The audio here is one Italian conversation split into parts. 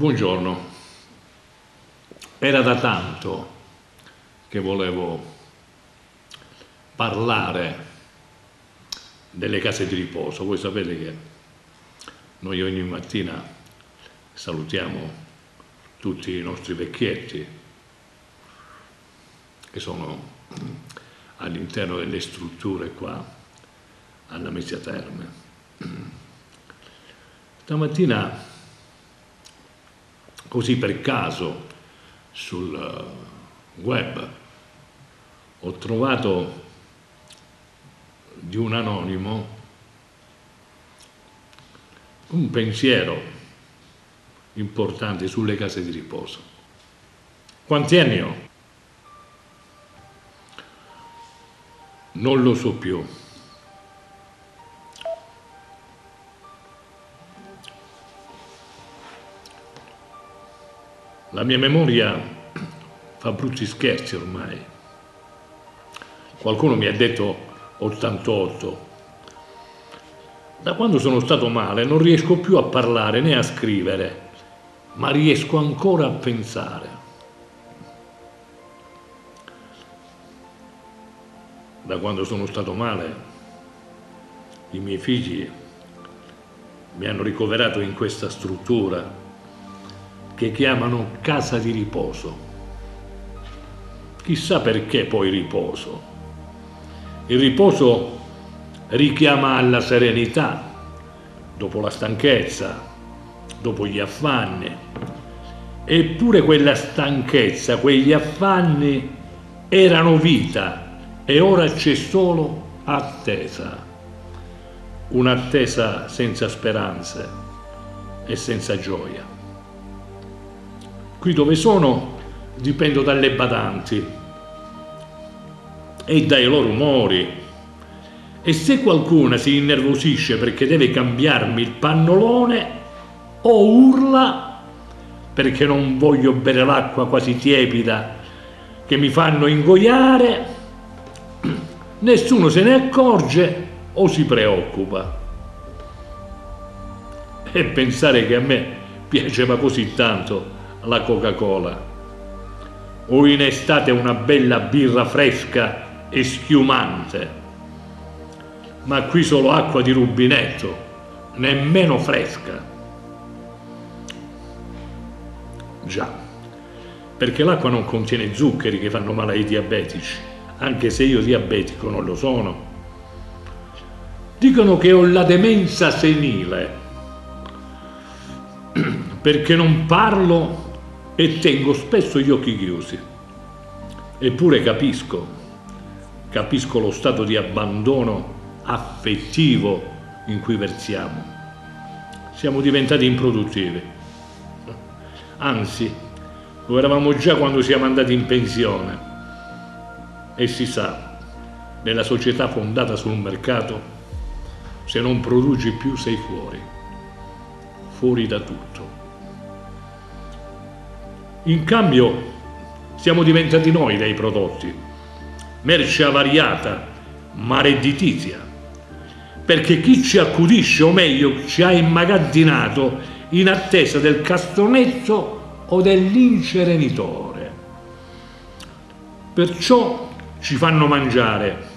Buongiorno, era da tanto che volevo parlare delle case di riposo. Voi sapete che noi ogni mattina salutiamo tutti i nostri vecchietti che sono all'interno delle strutture qua alla Mesia Terme. Stamattina così per caso sul eh, web ho trovato di un anonimo un pensiero importante sulle case di riposo. Quanti anni ho? Non lo so più. La mia memoria fa brutti scherzi ormai. Qualcuno mi ha detto 88. Da quando sono stato male non riesco più a parlare né a scrivere, ma riesco ancora a pensare. Da quando sono stato male, i miei figli mi hanno ricoverato in questa struttura che chiamano casa di riposo. Chissà perché poi riposo. Il riposo richiama alla serenità, dopo la stanchezza, dopo gli affanni. Eppure quella stanchezza, quegli affanni erano vita e ora c'è solo attesa. Un'attesa senza speranze e senza gioia. Qui dove sono dipendo dalle badanti e dai loro umori. E se qualcuna si innervosisce perché deve cambiarmi il pannolone o urla perché non voglio bere l'acqua quasi tiepida che mi fanno ingoiare, nessuno se ne accorge o si preoccupa. E pensare che a me piaceva così tanto la Coca-Cola o in estate una bella birra fresca e schiumante. Ma qui solo acqua di rubinetto, nemmeno fresca. Già, perché l'acqua non contiene zuccheri che fanno male ai diabetici, anche se io diabetico non lo sono. Dicono che ho la demenza senile, perché non parlo e tengo spesso gli occhi chiusi. Eppure capisco, capisco lo stato di abbandono affettivo in cui versiamo. Siamo diventati improduttivi. Anzi, lo eravamo già quando siamo andati in pensione. E si sa, nella società fondata sul mercato, se non produci più sei fuori, fuori da tutto. In cambio siamo diventati noi dei prodotti, merce avariata ma redditizia, perché chi ci accudisce o meglio ci ha immagazzinato in attesa del castronetto o dell'incerenitore. Perciò ci fanno mangiare,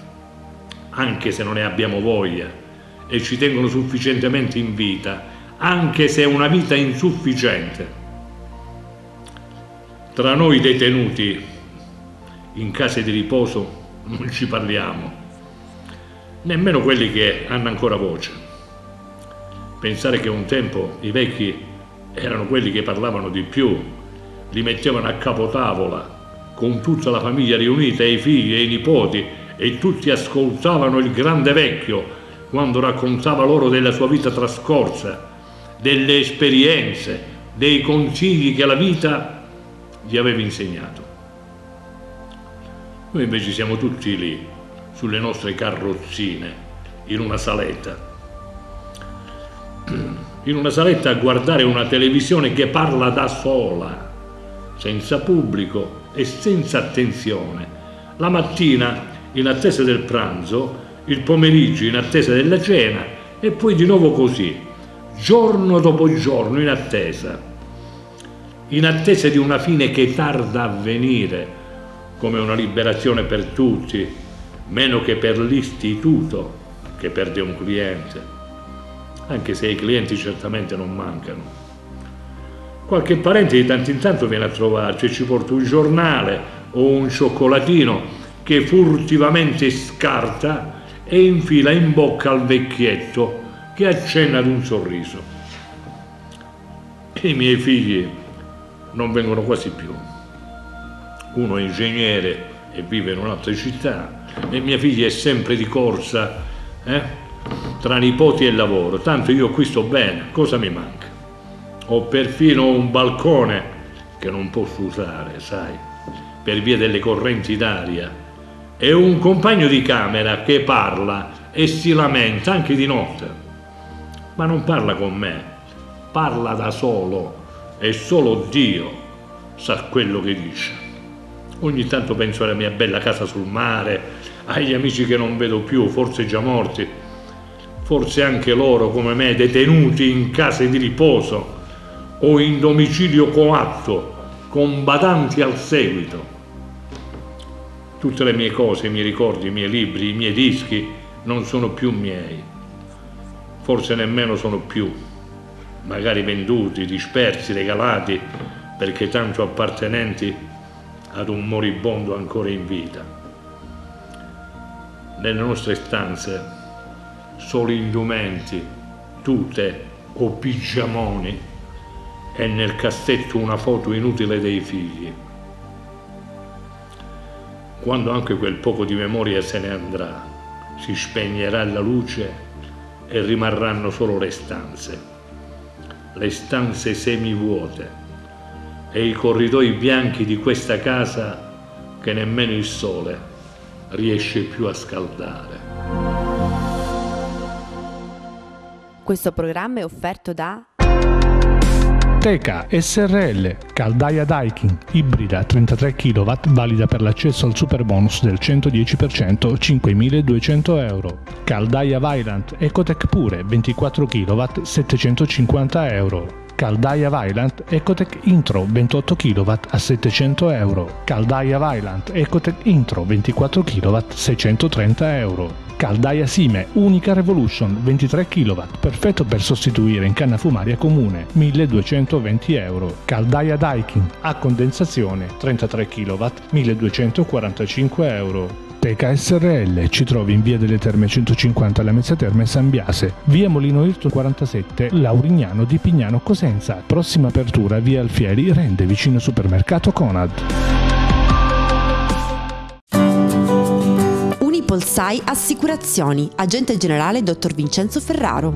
anche se non ne abbiamo voglia, e ci tengono sufficientemente in vita, anche se è una vita insufficiente tra noi detenuti in case di riposo non ci parliamo, nemmeno quelli che hanno ancora voce. Pensare che un tempo i vecchi erano quelli che parlavano di più, li mettevano a capotavola con tutta la famiglia riunita, i figli e i nipoti, e tutti ascoltavano il grande vecchio quando raccontava loro della sua vita trascorsa, delle esperienze, dei consigli che la vita gli avevi insegnato. Noi invece siamo tutti lì, sulle nostre carrozzine, in una saletta. In una saletta a guardare una televisione che parla da sola, senza pubblico e senza attenzione. La mattina in attesa del pranzo, il pomeriggio in attesa della cena e poi di nuovo così, giorno dopo giorno in attesa in attesa di una fine che tarda a venire, come una liberazione per tutti, meno che per l'istituto che perde un cliente, anche se i clienti certamente non mancano. Qualche parente di tanto in tanto viene a trovarci e ci porta un giornale o un cioccolatino che furtivamente scarta e infila in bocca al vecchietto che accenna ad un sorriso. E i miei figli non vengono quasi più. Uno è ingegnere e vive in un'altra città e mia figlia è sempre di corsa eh? tra nipoti e lavoro. Tanto io qui sto bene, cosa mi manca? Ho perfino un balcone che non posso usare, sai, per via delle correnti d'aria e un compagno di camera che parla e si lamenta anche di notte. Ma non parla con me, parla da solo e solo Dio sa quello che dice. Ogni tanto penso alla mia bella casa sul mare, agli amici che non vedo più, forse già morti, forse anche loro come me detenuti in case di riposo o in domicilio coatto, combatanti al seguito tutte le mie cose, i miei ricordi, i miei libri, i miei dischi non sono più miei. Forse nemmeno sono più, magari venduti, dispersi, regalati, perché tanto appartenenti ad un moribondo ancora in vita. Nelle nostre stanze solo indumenti, tute o pigiamoni e nel cassetto una foto inutile dei figli quando anche quel poco di memoria se ne andrà, si spegnerà la luce e rimarranno solo le stanze, le stanze semivuote e i corridoi bianchi di questa casa che nemmeno il sole riesce più a scaldare. Questo programma è offerto da Teca SRL, caldaia Daikin, ibrida 33 kW, valida per l'accesso al super bonus del 110% 5200 euro. Caldaia Vylant Ecotech Pure 24 kW 750 euro. Caldaia Vylant Ecotech Intro 28 kW a 700 euro. Caldaia Vylant Ecotech Intro 24 kW 630 euro. Caldaia Sime, unica Revolution, 23 kW, perfetto per sostituire in canna fumaria comune, 1220 euro. Caldaia Daikin, a condensazione, 33 kW, 1245 euro. Teca SRL ci trovi in via delle Terme 150 alla Mezza Terme San Biase, via Molino Irto 47, Laurignano di Pignano Cosenza. Prossima apertura via Alfieri, Rende vicino supermercato Conad. Polsai Assicurazioni, agente generale dottor Vincenzo Ferraro.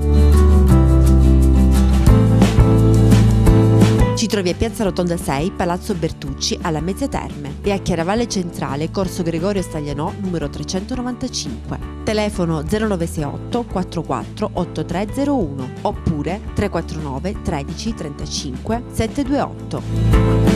Ci trovi a Piazza Rotonda 6, Palazzo Bertucci, alla Mezzia Terme e a Chiaravalle Centrale, Corso Gregorio Staglianò, numero 395. Telefono 0968 44 8301 oppure 349 13 35 728.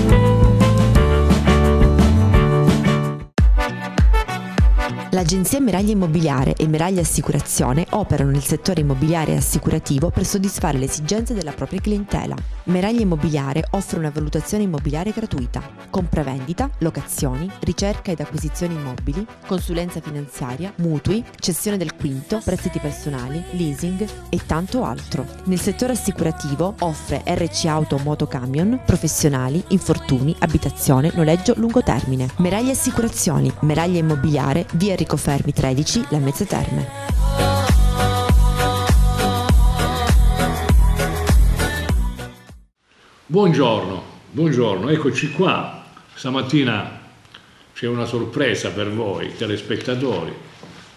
L'agenzia Miraglia Immobiliare e Miraglia Assicurazione operano nel settore immobiliare e assicurativo per soddisfare le esigenze della propria clientela. Miraglia Immobiliare offre una valutazione immobiliare gratuita, compravendita, locazioni, ricerca ed acquisizioni immobili, consulenza finanziaria, mutui, cessione del quinto, prestiti personali, leasing e tanto altro. Nel settore assicurativo offre RC Auto Moto Camion, professionali, infortuni, abitazione, noleggio lungo termine. Miraglia Assicurazioni, Miraglia Immobiliare, via Enrico Fermi 13, La Mezze Terme. Buongiorno, buongiorno, eccoci qua. Stamattina c'è una sorpresa per voi telespettatori.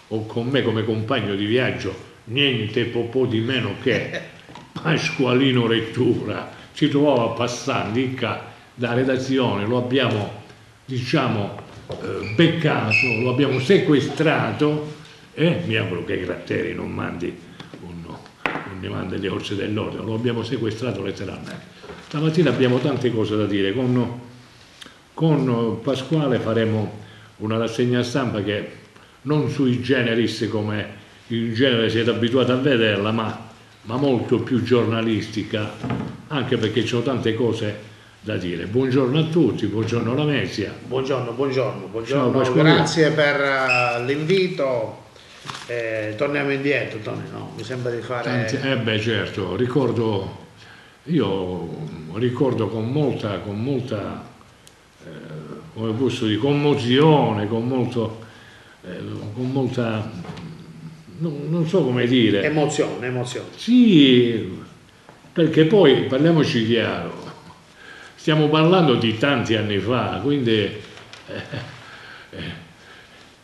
Ho con me come compagno di viaggio niente po' di meno che Pasqualino Rettura. Ci trovava passando in ca da redazione, lo abbiamo diciamo eh, beccato, lo abbiamo sequestrato e mi auguro che Gratteri non mandi un, non mi mandi le orse dell'ordine, lo abbiamo sequestrato letteralmente. Stamattina abbiamo tante cose da dire, con, con Pasquale faremo una rassegna stampa che non sui generis come in genere siete abituati a vederla, ma, ma molto più giornalistica, anche perché ci sono tante cose da dire. Buongiorno a tutti, buongiorno alla Mesia. Buongiorno, buongiorno, buongiorno. Grazie per uh, l'invito. Eh, torniamo indietro, Tony, no? Mi sembra di fare... Tanti, eh beh certo, ricordo, io ricordo con molta, con molta eh, come posso dire, commozione, con, molto, eh, con molta, non, non, so come dire. Emozione, emozione. Sì, perché poi parliamoci chiaro, stiamo parlando di tanti anni fa, quindi eh, eh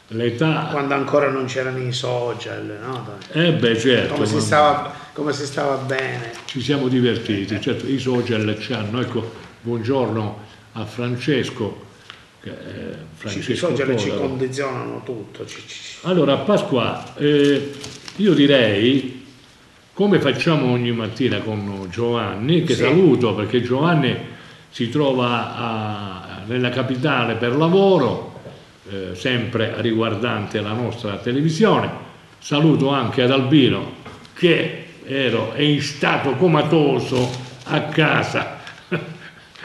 l'età... Quando ancora non c'erano i social, no? Eh beh certo. Come si, stava, come si stava bene. Ci siamo divertiti, certo, i social ci hanno, ecco, buongiorno a Francesco. Eh, Francesco I social ci condizionano tutto. Allora Pasqua, eh, io direi come facciamo ogni mattina con Giovanni, che sì. saluto perché Giovanni si trova a, nella capitale per lavoro, eh, sempre riguardante la nostra televisione. Saluto anche ad Albino che ero, è in stato comatoso a casa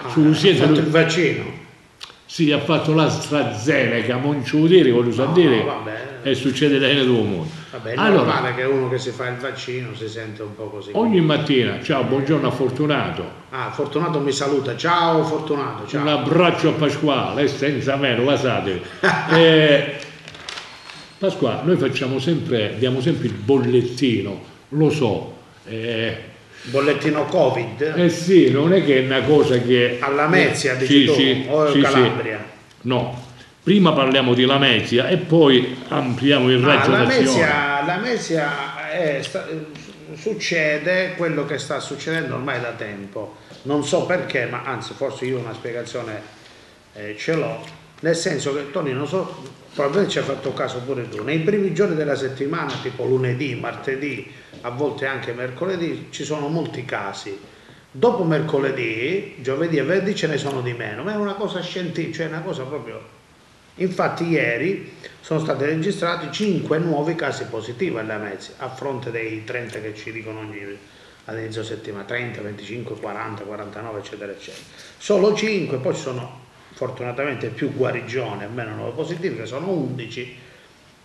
su, siete fatto il vaccino? Sì, ha fatto l'AstraZeneca, non ci vuol dire, voglio no, dire, e succede da tutto il mondo. Vabbè, allora, normale che uno che si fa il vaccino si sente un po' così. Ogni mattina, ciao, buongiorno a Fortunato. Ah, Fortunato mi saluta, ciao Fortunato, ciao. Un abbraccio a Pasquale, senza me, lo sapete. eh, Pasquale, noi facciamo sempre, diamo sempre il bollettino, lo so, eh, bollettino Covid? Eh sì, non è che è una cosa che... A Lamezia, eh, dici sì, tu, sì, o sì, Calabria? No, prima parliamo di Lamezia e poi ampliamo il raggio ah, Lamezia, Lamezia è, sta, succede quello che sta succedendo ormai da tempo. Non so perché, ma anzi forse io una spiegazione eh, ce l'ho, nel senso che Tony, non so, probabilmente ci hai fatto caso pure tu, nei primi giorni della settimana, tipo lunedì, martedì, a volte anche mercoledì, ci sono molti casi. Dopo mercoledì, giovedì e venerdì ce ne sono di meno, ma è una cosa scientifica, cioè una cosa proprio... Infatti ieri sono stati registrati 5 nuovi casi positivi alla Mezzi, a fronte dei 30 che ci dicono ogni all'inizio settimana, 30, 25, 40, 49, eccetera, eccetera. Solo 5, poi ci sono fortunatamente più guarigioni e meno nuovi positivi, che sono 11,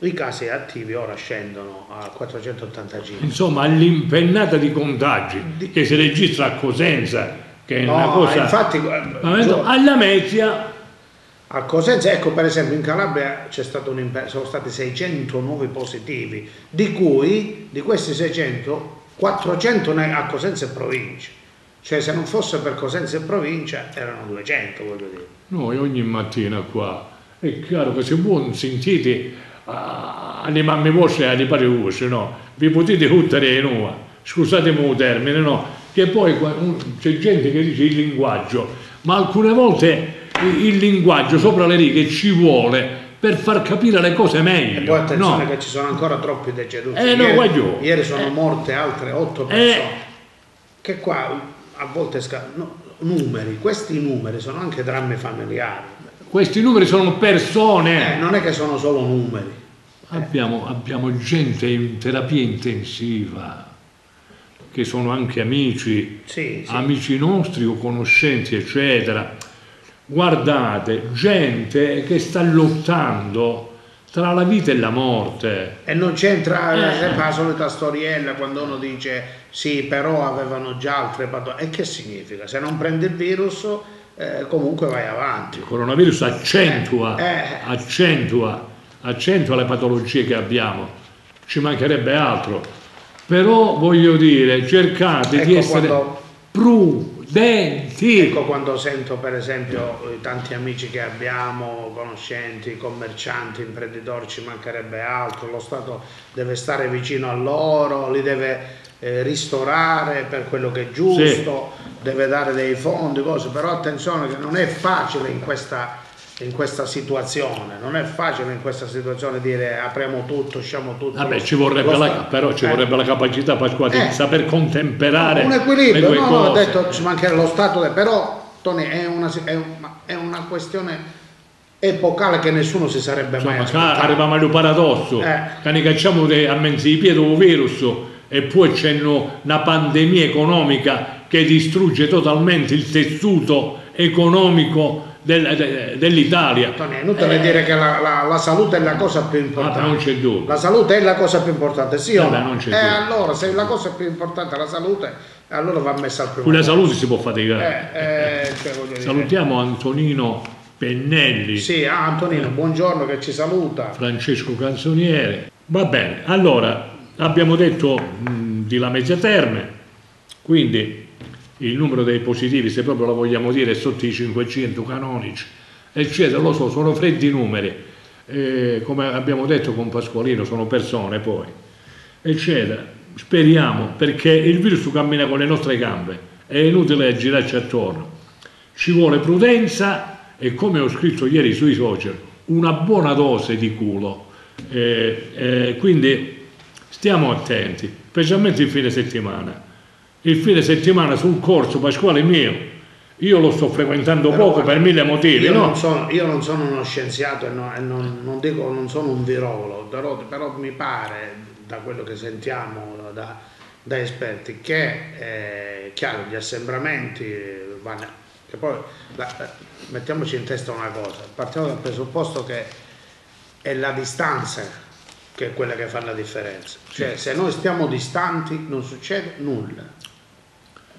i casi attivi ora scendono a 485. Insomma, all'impennata di contagi che si registra a Cosenza, che è no, una cosa... Infatti, alla Mezia... A Cosenza, ecco per esempio in Calabria sono stati 600 nuovi positivi, di cui di questi 600, 400 a Cosenza e provincia. Cioè se non fosse per Cosenza e provincia erano 200, voglio dire. Noi ogni mattina qua, è chiaro che se voi sentite alle mamme vostre e alle pari vostre, no? Vi potete buttare in uno, scusatemi il termine, no? Che poi c'è gente che dice il linguaggio, ma alcune volte il linguaggio sopra le righe ci vuole per far capire le cose meglio. E poi attenzione no. che ci sono ancora troppi deceduti. Eh, no, ieri, ieri sono eh. morte altre otto eh. persone. Eh. Che qua a volte sca- no, numeri, questi numeri sono anche drammi familiari. Questi numeri sono persone. Eh, non è che sono solo numeri. Abbiamo, abbiamo gente in terapia intensiva che sono anche amici, sì, sì. amici nostri o conoscenti, eccetera. Guardate, gente che sta lottando tra la vita e la morte. E non c'entra eh. la solita storiella quando uno dice sì, però avevano già altre patologie. E che significa? Se non prende il virus eh, comunque vai avanti. Il coronavirus accentua, eh, eh. accentua, accentua le patologie che abbiamo, ci mancherebbe altro. Però voglio dire, cercate ecco di essere quando, prudenti. Ecco quando sento per esempio tanti amici che abbiamo, conoscenti, commercianti, imprenditori, ci mancherebbe altro, lo Stato deve stare vicino a loro, li deve eh, ristorare per quello che è giusto, sì. deve dare dei fondi, cose, però attenzione che non è facile in questa, in questa situazione, non è facile in questa situazione dire apriamo tutto, usciamo tutto. Vabbè, ci vorrebbe la, però ci eh. vorrebbe la capacità Pasquale di eh. saper contemperare. Un equilibrio, no, no, ho detto ci mancherebbe lo Stato, però Tony è una, è una, è una questione epocale che nessuno si sarebbe Insomma, mai aspettato. Arriviamo al paradosso, eh. che ne cacciamo a di piedi un virus e poi c'è una pandemia economica che distrugge totalmente il tessuto economico del, de, dell'Italia. È inutile eh, dire che la, la, la, salute è la cosa più importante. Ah, non c'è dubbio. La salute è la cosa più importante, sì o no? c'è eh, allora, se la cosa più importante è la salute, allora va messa al primo Con la salute si può faticare. Eh, eh, cioè, Salutiamo Antonino Pennelli. Sì, ah, Antonino, buongiorno che ci saluta. Francesco Canzoniere. Va bene, allora abbiamo detto mh, di Lamezia Terme, quindi il numero dei positivi, se proprio lo vogliamo dire, è sotto i 500 canonici, eccetera, lo so, sono freddi numeri, eh, come abbiamo detto con Pasqualino, sono persone poi, eccetera. Speriamo, perché il virus cammina con le nostre gambe, è inutile girarci attorno. Ci vuole prudenza e come ho scritto ieri sui social, una buona dose di culo. Eh, eh, quindi stiamo attenti, specialmente il fine settimana il fine settimana sul corso Pasquale mio, io lo sto frequentando Però, poco per mille motivi. Io, no? non sono, io, non sono, uno scienziato e, no, e non, non, dico non sono un virologo, però, però, mi pare, da quello che sentiamo da, da esperti, che eh, chiaro, gli assembramenti vanno. Che poi la, mettiamoci in testa una cosa, partiamo dal presupposto che è la distanza che è quella che fa la differenza. Cioè, se noi stiamo distanti non succede nulla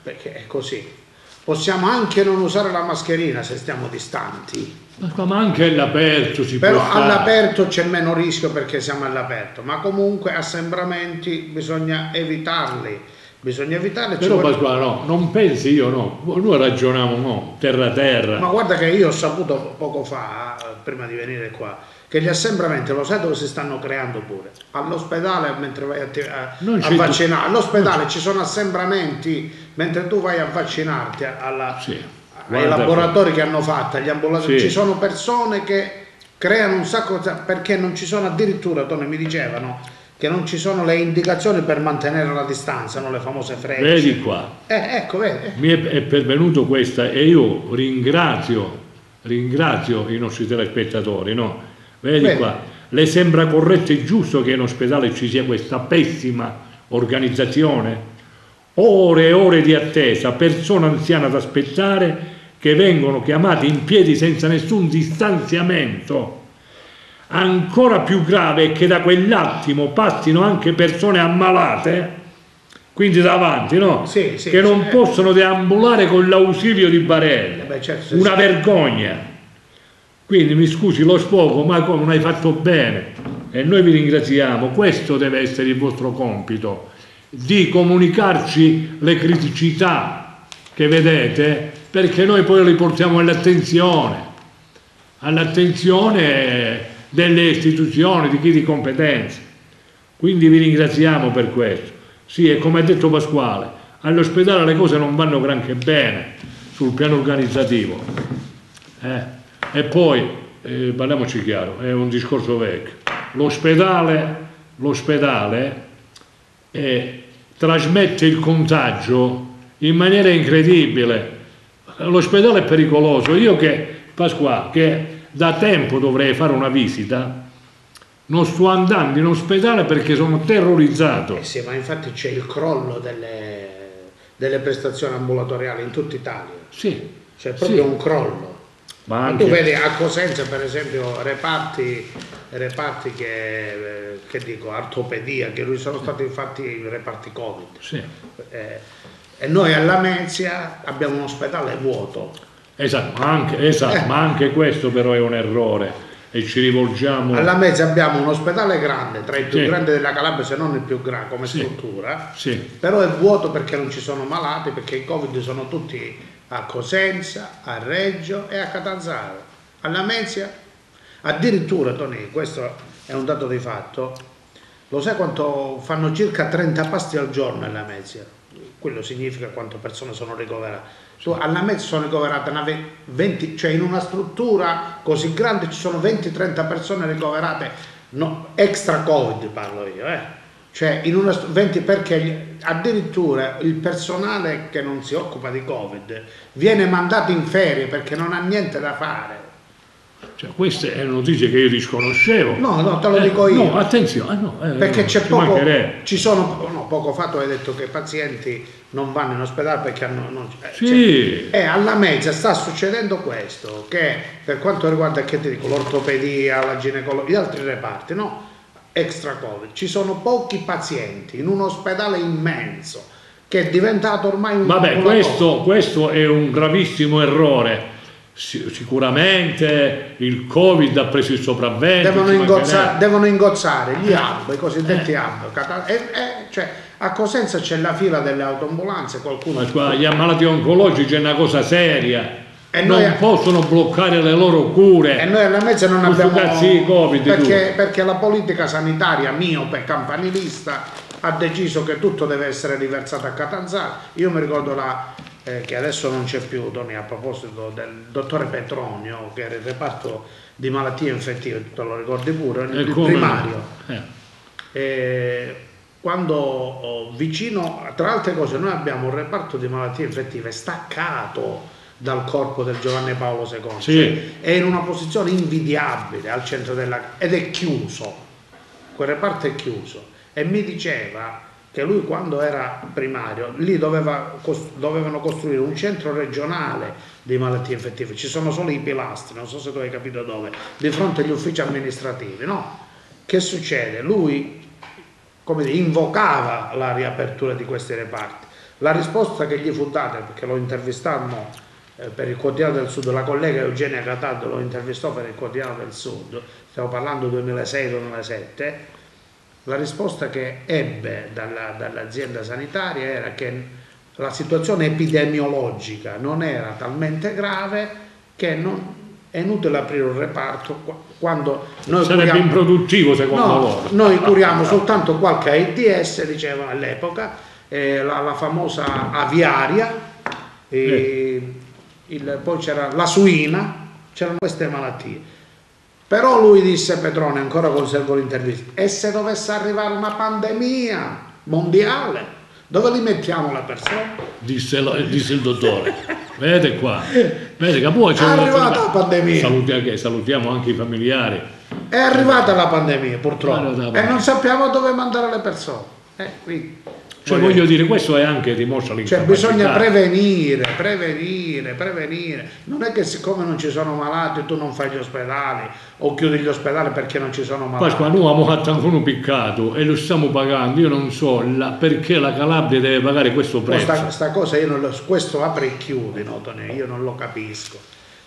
perché è così. Possiamo anche non usare la mascherina se stiamo distanti. Ma anche all'aperto si Però all'aperto c'è meno rischio perché siamo all'aperto, ma comunque assembramenti bisogna evitarli. Bisogna evitarli. Però vuole... Pasquale no, non pensi io no, noi ragioniamo no, terra terra. Ma guarda che io ho saputo poco fa, prima di venire qua, che gli assembramenti lo sai dove si stanno creando pure? All'ospedale mentre vai a, a, vaccinare, all'ospedale ci sono assembramenti mentre tu vai a vaccinarti alla, sì. ai laboratori che hanno fatto, agli ambulatori, sì. ci sono persone che creano un sacco di perché non ci sono addirittura, Tony mi dicevano, che non ci sono le indicazioni per mantenere la distanza, no? le famose frecce. Vedi qua. Eh, ecco, vedi. Mi è, è pervenuto questa e io ringrazio, ringrazio i nostri telespettatori, no? Vedi Bene. qua, le sembra corretto e giusto che in ospedale ci sia questa pessima organizzazione? Ore e ore di attesa, persone anziane ad aspettare che vengono chiamate in piedi senza nessun distanziamento. Ancora più grave è che da quell'attimo passino anche persone ammalate, quindi davanti, no? Sì, sì, che non sì. possono deambulare con l'ausilio di barelle. Eh beh, certo, Una vergogna. Quindi mi scusi lo sfogo, ma come non hai fatto bene? E noi vi ringraziamo, questo deve essere il vostro compito, di comunicarci le criticità che vedete, perché noi poi le portiamo all'attenzione, all'attenzione delle istituzioni, di chi di competenza. Quindi vi ringraziamo per questo. Sì, e come ha detto Pasquale, all'ospedale le cose non vanno granché bene sul piano organizzativo. Eh? E poi, eh, parliamoci chiaro, è un discorso vecchio, l'ospedale, l'ospedale eh, trasmette il contagio in maniera incredibile. L'ospedale è pericoloso. Io che, Pasqua, che da tempo dovrei fare una visita, non sto andando in ospedale perché sono terrorizzato. Eh sì, ma infatti c'è il crollo delle, delle prestazioni ambulatoriali in tutta Italia. Sì. C'è proprio sì. un crollo. Ma anche... Tu vedi a Cosenza per esempio reparti, reparti che, che dico, ortopedia, che lui sono stati infatti reparti Covid. Sì. Eh, e noi alla Mezia abbiamo un ospedale vuoto. Esatto, ma anche, esatto, eh. ma anche questo però è un errore e ci rivolgiamo... Alla Mezia abbiamo un ospedale grande, tra i più sì. grandi della Calabria, se non il più grande come sì. struttura, sì. però è vuoto perché non ci sono malati, perché i Covid sono tutti a Cosenza, a Reggio e a Catanzaro. Alla Mezia, addirittura, Tony, questo è un dato di fatto, lo sai quanto fanno circa 30 pasti al giorno alla Mezia? Quello significa quante persone sono ricoverate. Alla Mezia sono ricoverate 20, cioè in una struttura così grande ci sono 20-30 persone ricoverate, no, extra Covid parlo io, eh cioè in una, 20 perché addirittura il personale che non si occupa di Covid viene mandato in ferie perché non ha niente da fare. Cioè, queste è notizie che io disconoscevo. No, no, te lo Eh, dico io. No, attenzione, no, eh, Perché c'è ci poco, ci sono, no, poco fa tu hai detto che i pazienti non vanno in ospedale perché hanno... non- eh, Sì. cioè, e alla mezza sta succedendo questo, che per quanto riguarda che ti dico, l'ortopedia, la ginecologia, gli altri reparti, no? Extra Covid, ci sono pochi pazienti in un ospedale immenso che è diventato ormai un... Vabbè, questo, questo è un gravissimo errore. Si- Sicuramente il Covid ha preso il sopravvento. devono, ingozza- devono ingozzare gli hub, i Eh. cosiddetti hub. cata- e- e- cioè, a Cosenza c'è la fila delle autoambulanze, qualcuno... Ma qua gli ammalati oncologici è una cosa seria. E non possono bloccare le loro cure. E noi alla mezza non abbiamo... Covid, perché, perché la politica sanitaria miope campanilista ha deciso che tutto deve essere riversato a Catanzaro. Io mi ricordo la, eh, che adesso non c'è più, Tony, a proposito del dottore Petronio, che era il reparto di malattie infettive, tu te lo ricordi pure, il primario. Eh. Eh, quando oh, vicino, tra altre cose, noi abbiamo un reparto di malattie infettive staccato dal corpo del Giovanni Paolo II, Sì. cioè, è in una posizione invidiabile al centro della... ed è chiuso, quel reparto è chiuso e mi diceva che lui quando era primario lì doveva dovevano costruire un centro regionale di malattie infettive, ci sono solo i pilastri, non so se tu hai capito dove, di fronte agli uffici amministrativi, no? Che succede? Lui come dire, invocava la riapertura di questi reparti. La risposta che gli fu data, perché lo intervistammo per il Quotidiano del Sud, la collega Eugenia Cataldo lo intervistò per il Quotidiano del Sud, stiamo parlando 2006-2007, la risposta che ebbe dalla- dall'azienda sanitaria era che la situazione epidemiologica non era talmente grave che non, è inutile aprire un reparto qua- quando noi Sarebbe curiamo- improduttivo secondo No, loro. noi curiamo soltanto qualche AIDS, diceva all'epoca, eh, la, la famosa aviaria, eh, il- poi c'era la suina, c'erano queste malattie. Però lui disse, Petrone, ancora conservo l'intervista, e se dovesse arrivare una pandemia mondiale, dove li mettiamo le persone? Disse, disse il dottore. Vedete qua, vedete che poi c'è È una- arrivata la pandemia. Salutiamo, salutiamo anche i familiari. È arrivata la pandemia, purtroppo, la e pandemia. non sappiamo dove mandare le persone. Eh, Cioè, voglio- voglio dire, questo è anche dimostra Cioè l'incapacità. bisogna prevenire, prevenire, prevenire. Non è che siccome non ci sono malati tu non fai gli ospedali o chiudi gli ospedali perché non ci sono malati. Pasqua, noi abbiamo fatto anche uno piccato e lo stiamo pagando. Io non so la- perché la Calabria deve pagare questo prezzo. Questa, sta cosa io non lo, questo apre e chiude, no, Tony? io non lo capisco.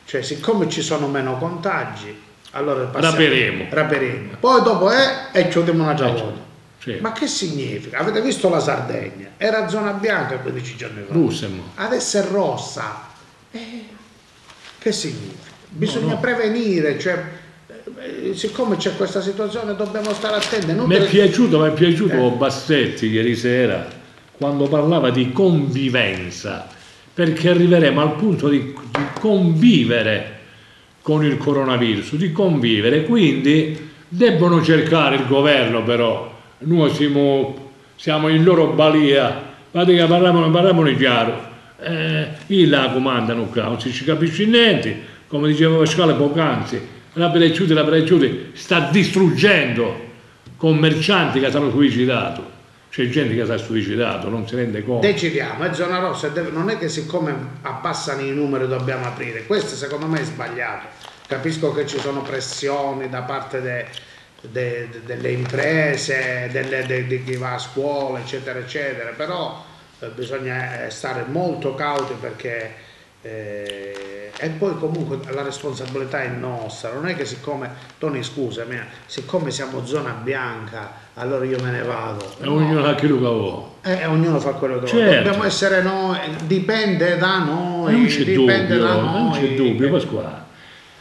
Cioè siccome ci sono meno contagi, allora passiamo- Raperemo. raperemo. Poi dopo è e chiudiamo un'altra Eh, volta. Sì. Ma che significa? Avete visto la Sardegna? Era zona bianca 15 giorni fa. Russemo. adesso è rossa. Eh, che significa? Bisogna No, no. prevenire, cioè, eh, siccome c'è questa situazione dobbiamo stare attenti. Mi è piaciuto, mi è piaciuto Eh. Bassetti ieri sera quando parlava di convivenza, perché arriveremo al punto di, di convivere con il coronavirus, di convivere, quindi debbono cercare il governo però, noi siamo, siamo in loro balia, guardate che parlavano, parlavano chiaro, eh, i là comandano qua, non si capisce niente, come diceva Pasquale poc'anzi, la Perecciuti, la Perecciuti sta distruggendo commercianti che si hanno suicidato, c'è gente che si è suicidato, non si rende conto. Decidiamo, è zona rossa, non è che siccome abbassano i numeri dobbiamo aprire, questo secondo me è sbagliato. Capisco che ci sono pressioni da parte de- de- de- delle imprese, delle- de- di chi va a scuola, eccetera, eccetera, però eh, bisogna eh, stare molto cauti perché eh, e poi comunque la responsabilità è nostra, non è che siccome, Tony scusami, eh, siccome siamo zona bianca, allora io me ne vado. E No. ognuno fa quello che vuole. Eh, ognuno fa quello che vuole. Certo. Dobbiamo essere noi, dipende da noi. non c'è dipende dubbio, da non c'è noi. dubbio, Pasquale.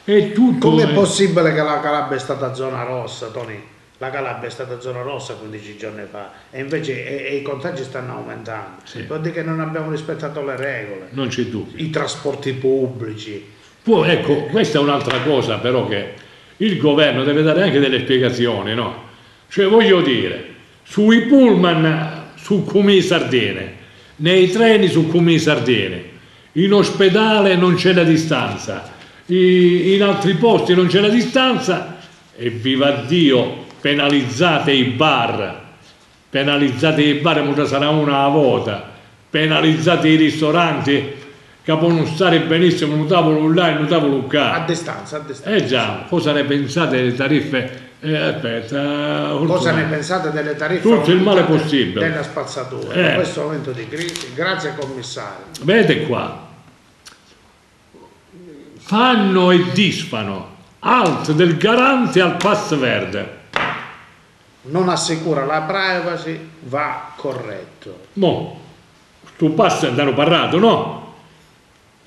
È tutto... Com'è possibile che la Calabria è stata zona rossa, Tony? La Calabria è stata zona rossa 15 giorni fa e invece e- e i contagi stanno aumentando. Sì. Vuol dire che non abbiamo rispettato le regole. Non c'è dubbio. I trasporti pubblici. Poi ecco, questa è un'altra cosa però che il governo deve dare anche delle spiegazioni, no? Cioè voglio dire, sui pullman su Cumi Sardine, nei treni su Cumi Sardine, in ospedale non c'è la distanza, in altri posti non c'è la distanza e viva Dio penalizzate i bar, penalizzate i bar, ma sarà una a volta, penalizzate i ristoranti che possono stare benissimo un tavolo là e un tavolo qua. A distanza, a distanza. Eh già, cosa ne pensate delle tariffe? Eh, aspetta, cosa ne pensate delle tariffe? Tutto il male possibile. Della spazzatura, eh. in questo momento di crisi. Grazie commissario. Vedete qua, fanno e disfano, alt del garante al pass verde. Non assicura la privacy, va corretto. Mo, tu pass hanno parlato, no?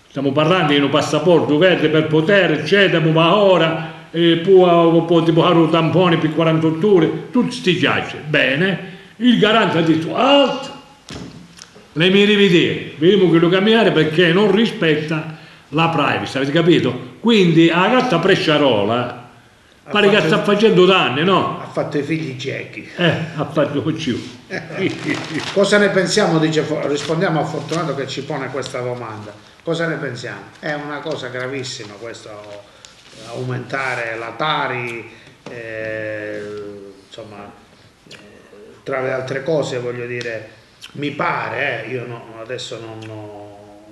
Stiamo parlando di un passaporto verde per poter, eccetera, ma ora eh, può, può tipo fare un tampone per 48 ore, tutti sti giace. Bene, il garante ha detto alt, le mi rivedere, vediamo che lo cambiare perché non rispetta la privacy, avete capito? Quindi la gatta Presciarola pare che sta facendo danni, no? Ha fatto i figli ciechi. Eh, ha fatto così. Cosa ne pensiamo? Dice, rispondiamo a Fortunato che ci pone questa domanda. Cosa ne pensiamo? È una cosa gravissima questo, aumentare la Tari, eh, insomma, eh, tra le altre cose voglio dire, mi pare, eh, io no, adesso non... non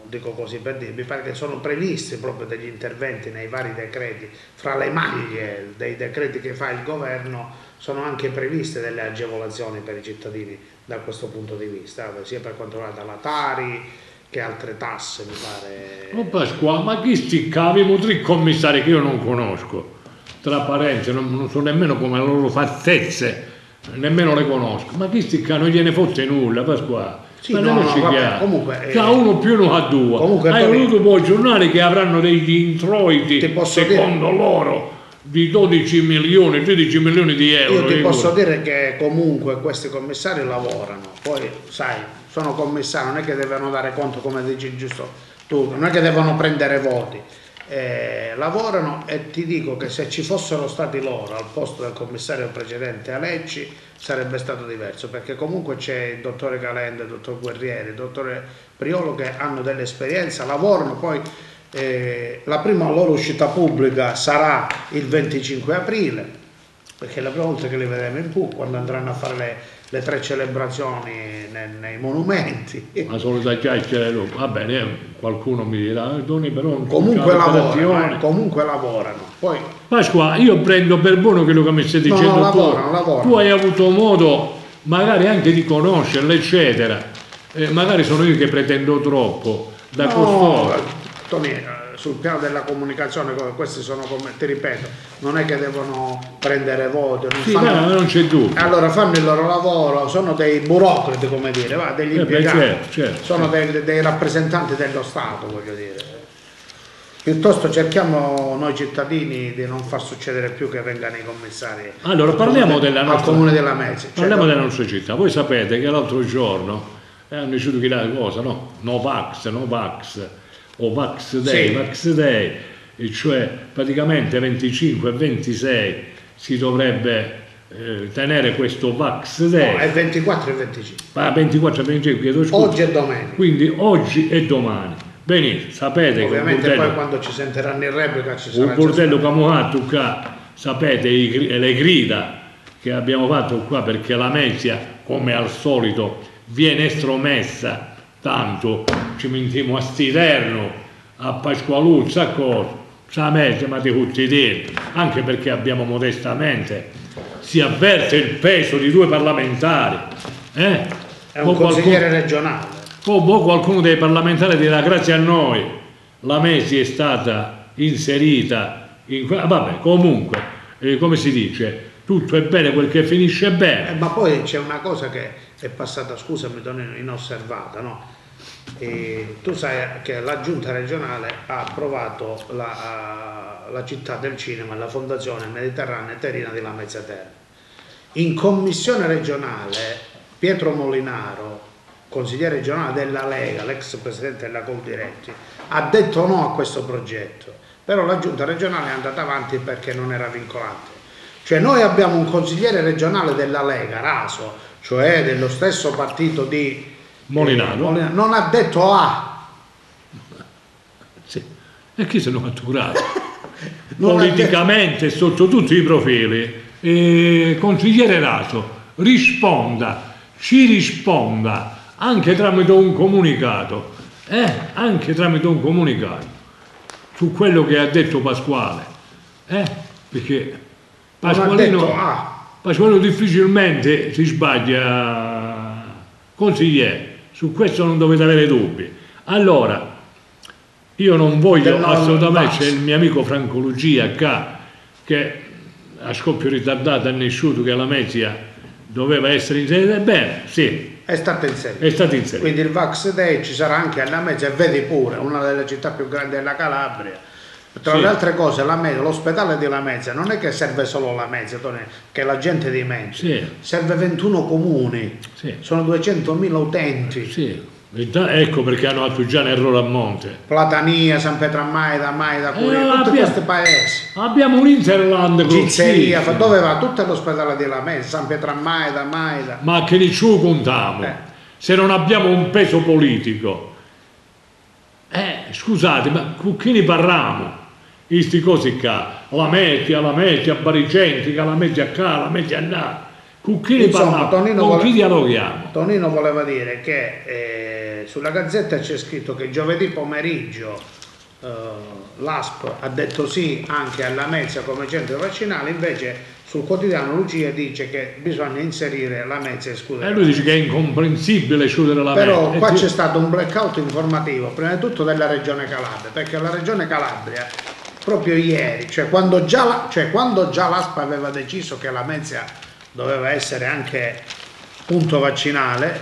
dico così per dire, mi pare che sono previsti proprio degli interventi nei vari decreti, fra le maglie dei decreti che fa il governo sono anche previste delle agevolazioni per i cittadini da questo punto di vista, sia per quanto riguarda la Tari che altre tasse mi pare. Oh Pasqua, ma chi sti cavi tre commissari che io non conosco, tra parenti, non, non so nemmeno come le loro fattezze, nemmeno le conosco, ma chi sti cavi? Non gliene fosse nulla Pasqua sì, no, no, vabbè, comunque, eh, uno più uno a due. Comunque, Hai avuto poi giornali che avranno degli introiti secondo dire, loro di 12 milioni, 13 milioni di euro. Io ti posso dire che comunque questi commissari lavorano, poi sai, sono commissari, non è che devono dare conto come dici giusto tu, non è che devono prendere voti eh, lavorano e ti dico che se ci fossero stati loro al posto del commissario precedente Alecci sarebbe stato diverso perché comunque c'è il dottore Calenda, il dottor Guerrieri, il dottore Priolo che hanno dell'esperienza, lavorano poi eh, la prima loro uscita pubblica sarà il 25 aprile perché è la prima volta che li vedremo in PU quando andranno a fare le le tre celebrazioni nei, nei monumenti. Ma sono da chiacchiere, va bene, eh, qualcuno mi dirà, doni però comunque lavorano, eh, comunque lavorano. Poi, Pasqua, io prendo per buono quello che mi stai dicendo no, no, tu. Lavorano, lavorano. Tu hai avuto modo magari anche di conoscerle, eccetera. Eh, magari sono io che pretendo troppo da no, costoro. Tony, sul piano della comunicazione, questi sono come, ti ripeto, non è che devono prendere voti, non, sì, fanno, non c'è dubbio. Allora fanno il loro lavoro, sono dei burocrati, come dire, va, degli eh impiegati, certo, certo, sono certo. Dei, dei rappresentanti dello Stato, voglio dire. Piuttosto cerchiamo noi cittadini di non far succedere più che vengano i commissari allora, parliamo della nostra, al comune della Mezza. Parliamo cioè, della nostra città. Voi sapete che l'altro giorno eh, hanno deciso che la cosa, no? No Vax, no Vax o Vax Day, sì. Vax Day, e cioè praticamente 25 e 26 si dovrebbe eh, tenere questo Vax Day. No, è 24 e 25. Ah, 24 e 25, chiedo scusa. Oggi e domani. Quindi oggi e domani. Benissimo, sapete Ovviamente che bordello, poi quando ci sentiranno in replica ci sarà un bordello qua, sapete i, le grida che abbiamo fatto qua perché la Mezia, come al solito, viene estromessa tanto ci mentiamo a Stiterno, a Pasqualuzza, a cosa, sapete, ma di tutti i tempi, anche perché abbiamo modestamente, si avverte il peso di due parlamentari. Eh? È un consigliere qualcuno, regionale. Poi qualcuno dei parlamentari dirà grazie a noi la Mesi è stata inserita in... Vabbè, comunque, eh, come si dice, tutto è bene quel che finisce bene. Eh, ma poi c'è una cosa che è passata, scusami, inosservata, no? E tu sai che la giunta regionale ha approvato la, la città del cinema, la fondazione mediterranea Terina di Lamezia Terra. In commissione regionale Pietro Molinaro, consigliere regionale della Lega, l'ex presidente della Coldiretti, ha detto no a questo progetto, però la giunta regionale è andata avanti perché non era vincolante. Cioè noi abbiamo un consigliere regionale della Lega, Raso, cioè dello stesso partito di Molinaro. Eh, non ha detto A. Sì. E chi se ne è matturato? Politicamente, sotto tutti i profili, eh, consigliere Raso, risponda, ci risponda anche tramite un comunicato, eh, anche tramite un comunicato su quello che ha detto Pasquale, eh, perché Pasqualino, detto, ah. Pasqualino difficilmente si sbaglia, consigliere, su questo non dovete avere dubbi. Allora, io non voglio assolutamente, c'è il mio amico Franco Lucia qua, che a scoppio ritardato ha nessuto che la Mezia doveva essere inserita, bene, sì, È stata inserita. è stata inserita. Quindi il Vax Day ci sarà anche alla mezza e vedi pure, una delle città più grandi della Calabria. Tra Sì. le altre cose, l'ospedale di Lamezia non è che serve solo la Mezza, Tony, che la gente dimentica. Sì. Serve 21 comuni, Sì. sono 200.000 utenti. Ecco perché hanno errore a monte. Platania, San Pietro a Maida, Maida, Eh, Curia, tutti abbiamo- questi paesi. Abbiamo un Interland Gizzeria, grossissimo. dove va? Tutto l'ospedale di Lamezia, San Pietro a Maida, Maida. Ma che ne ci contiamo? Eh. Se non abbiamo un peso politico. Eh, scusate, ma con chi ne parliamo? Questi cosi qua, la metti, la metti a Baricenti, la metti a qua, la metti a là. Con chi ne parliamo? Tonino Con chi dialoghiamo? Tonino voleva dire che eh, sulla gazzetta c'è scritto che giovedì pomeriggio eh, l'ASP ha detto sì anche alla Mezza come centro vaccinale, invece sul quotidiano Lucia dice che bisogna inserire la Mezza e escludere E la lui dice Mezza. che è incomprensibile escludere la Però metti. qua E c'è stato un blackout informativo, prima di tutto della regione Calabria, perché la regione Calabria proprio ieri, cioè quando già, la- cioè quando già l'ASPA aveva deciso che la Mezia doveva essere anche punto vaccinale,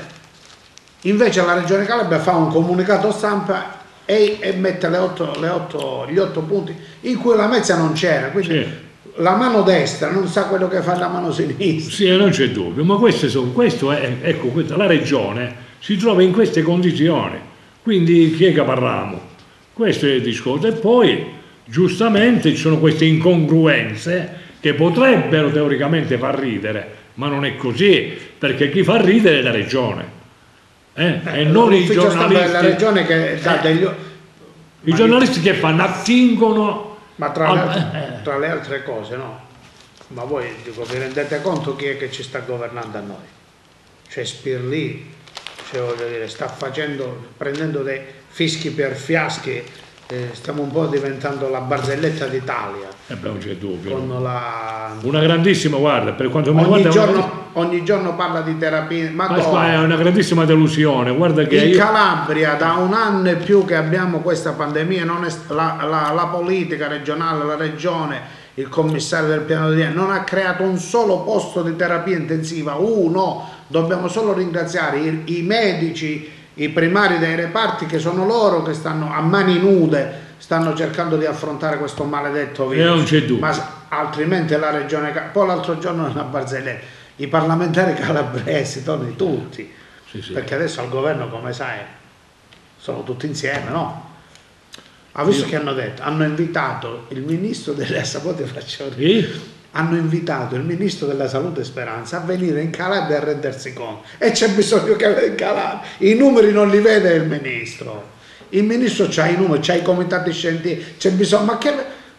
invece la regione Calabria fa un comunicato stampa e, e mette le otto- le otto- gli otto punti in cui la Mezia non c'era, quindi Sì. la mano destra non sa quello che fa la mano sinistra. Sì, non c'è dubbio, ma queste sono, questo è, ecco, questa- la regione si trova in queste condizioni, quindi chi è che parliamo? Questo è il discorso. E poi, giustamente, ci sono queste incongruenze che potrebbero teoricamente far ridere, ma non è così, perché chi fa ridere è la regione. eh, e non i giornalisti, regione che dà Eh. degli... i Ma- giornalisti che fanno, attingono Ma tra le, al- altre, eh, tra le altre cose, no? Ma voi dico, vi rendete conto chi è che ci sta governando a noi? Cioè Spirlì, cioè, voglio dire, sta facendo, prendendo dei fischi per fiaschi, eh, stiamo un po' diventando la barzelletta d'Italia. eh beh, non c'è dubbio. Con la... Una grandissima, guarda, per quanto mi ogni, riguarda, è una- giorno, ogni giorno parla di terapie, ma Ma qua è una grandissima delusione, guarda che In io... Calabria da un anno e più che abbiamo questa pandemia, non è la, la- la politica regionale, la regione, il commissario del piano di non ha creato un solo posto di terapia intensiva, uno, dobbiamo solo ringraziare i, i medici, i primari dei reparti che sono loro che stanno a mani nude, stanno cercando di affrontare questo maledetto virus. Eh, non c'è dubbio. Ma altrimenti la regione, poi l'altro giorno nella barzelletta, i parlamentari calabresi, Tony, tutti, Sì, sì. perché adesso al governo, come sai, sono tutti insieme, no? Ha visto Io- che hanno detto? Hanno invitato il ministro della salute, faccio Sì? Hanno invitato il ministro della salute Speranza a venire in Calabria a rendersi conto. E c'è bisogno che venga in Calabria. I numeri non li vede il ministro. Il ministro c'ha i numeri c'ha i comitati scientifici c'è bisogno. Ma che,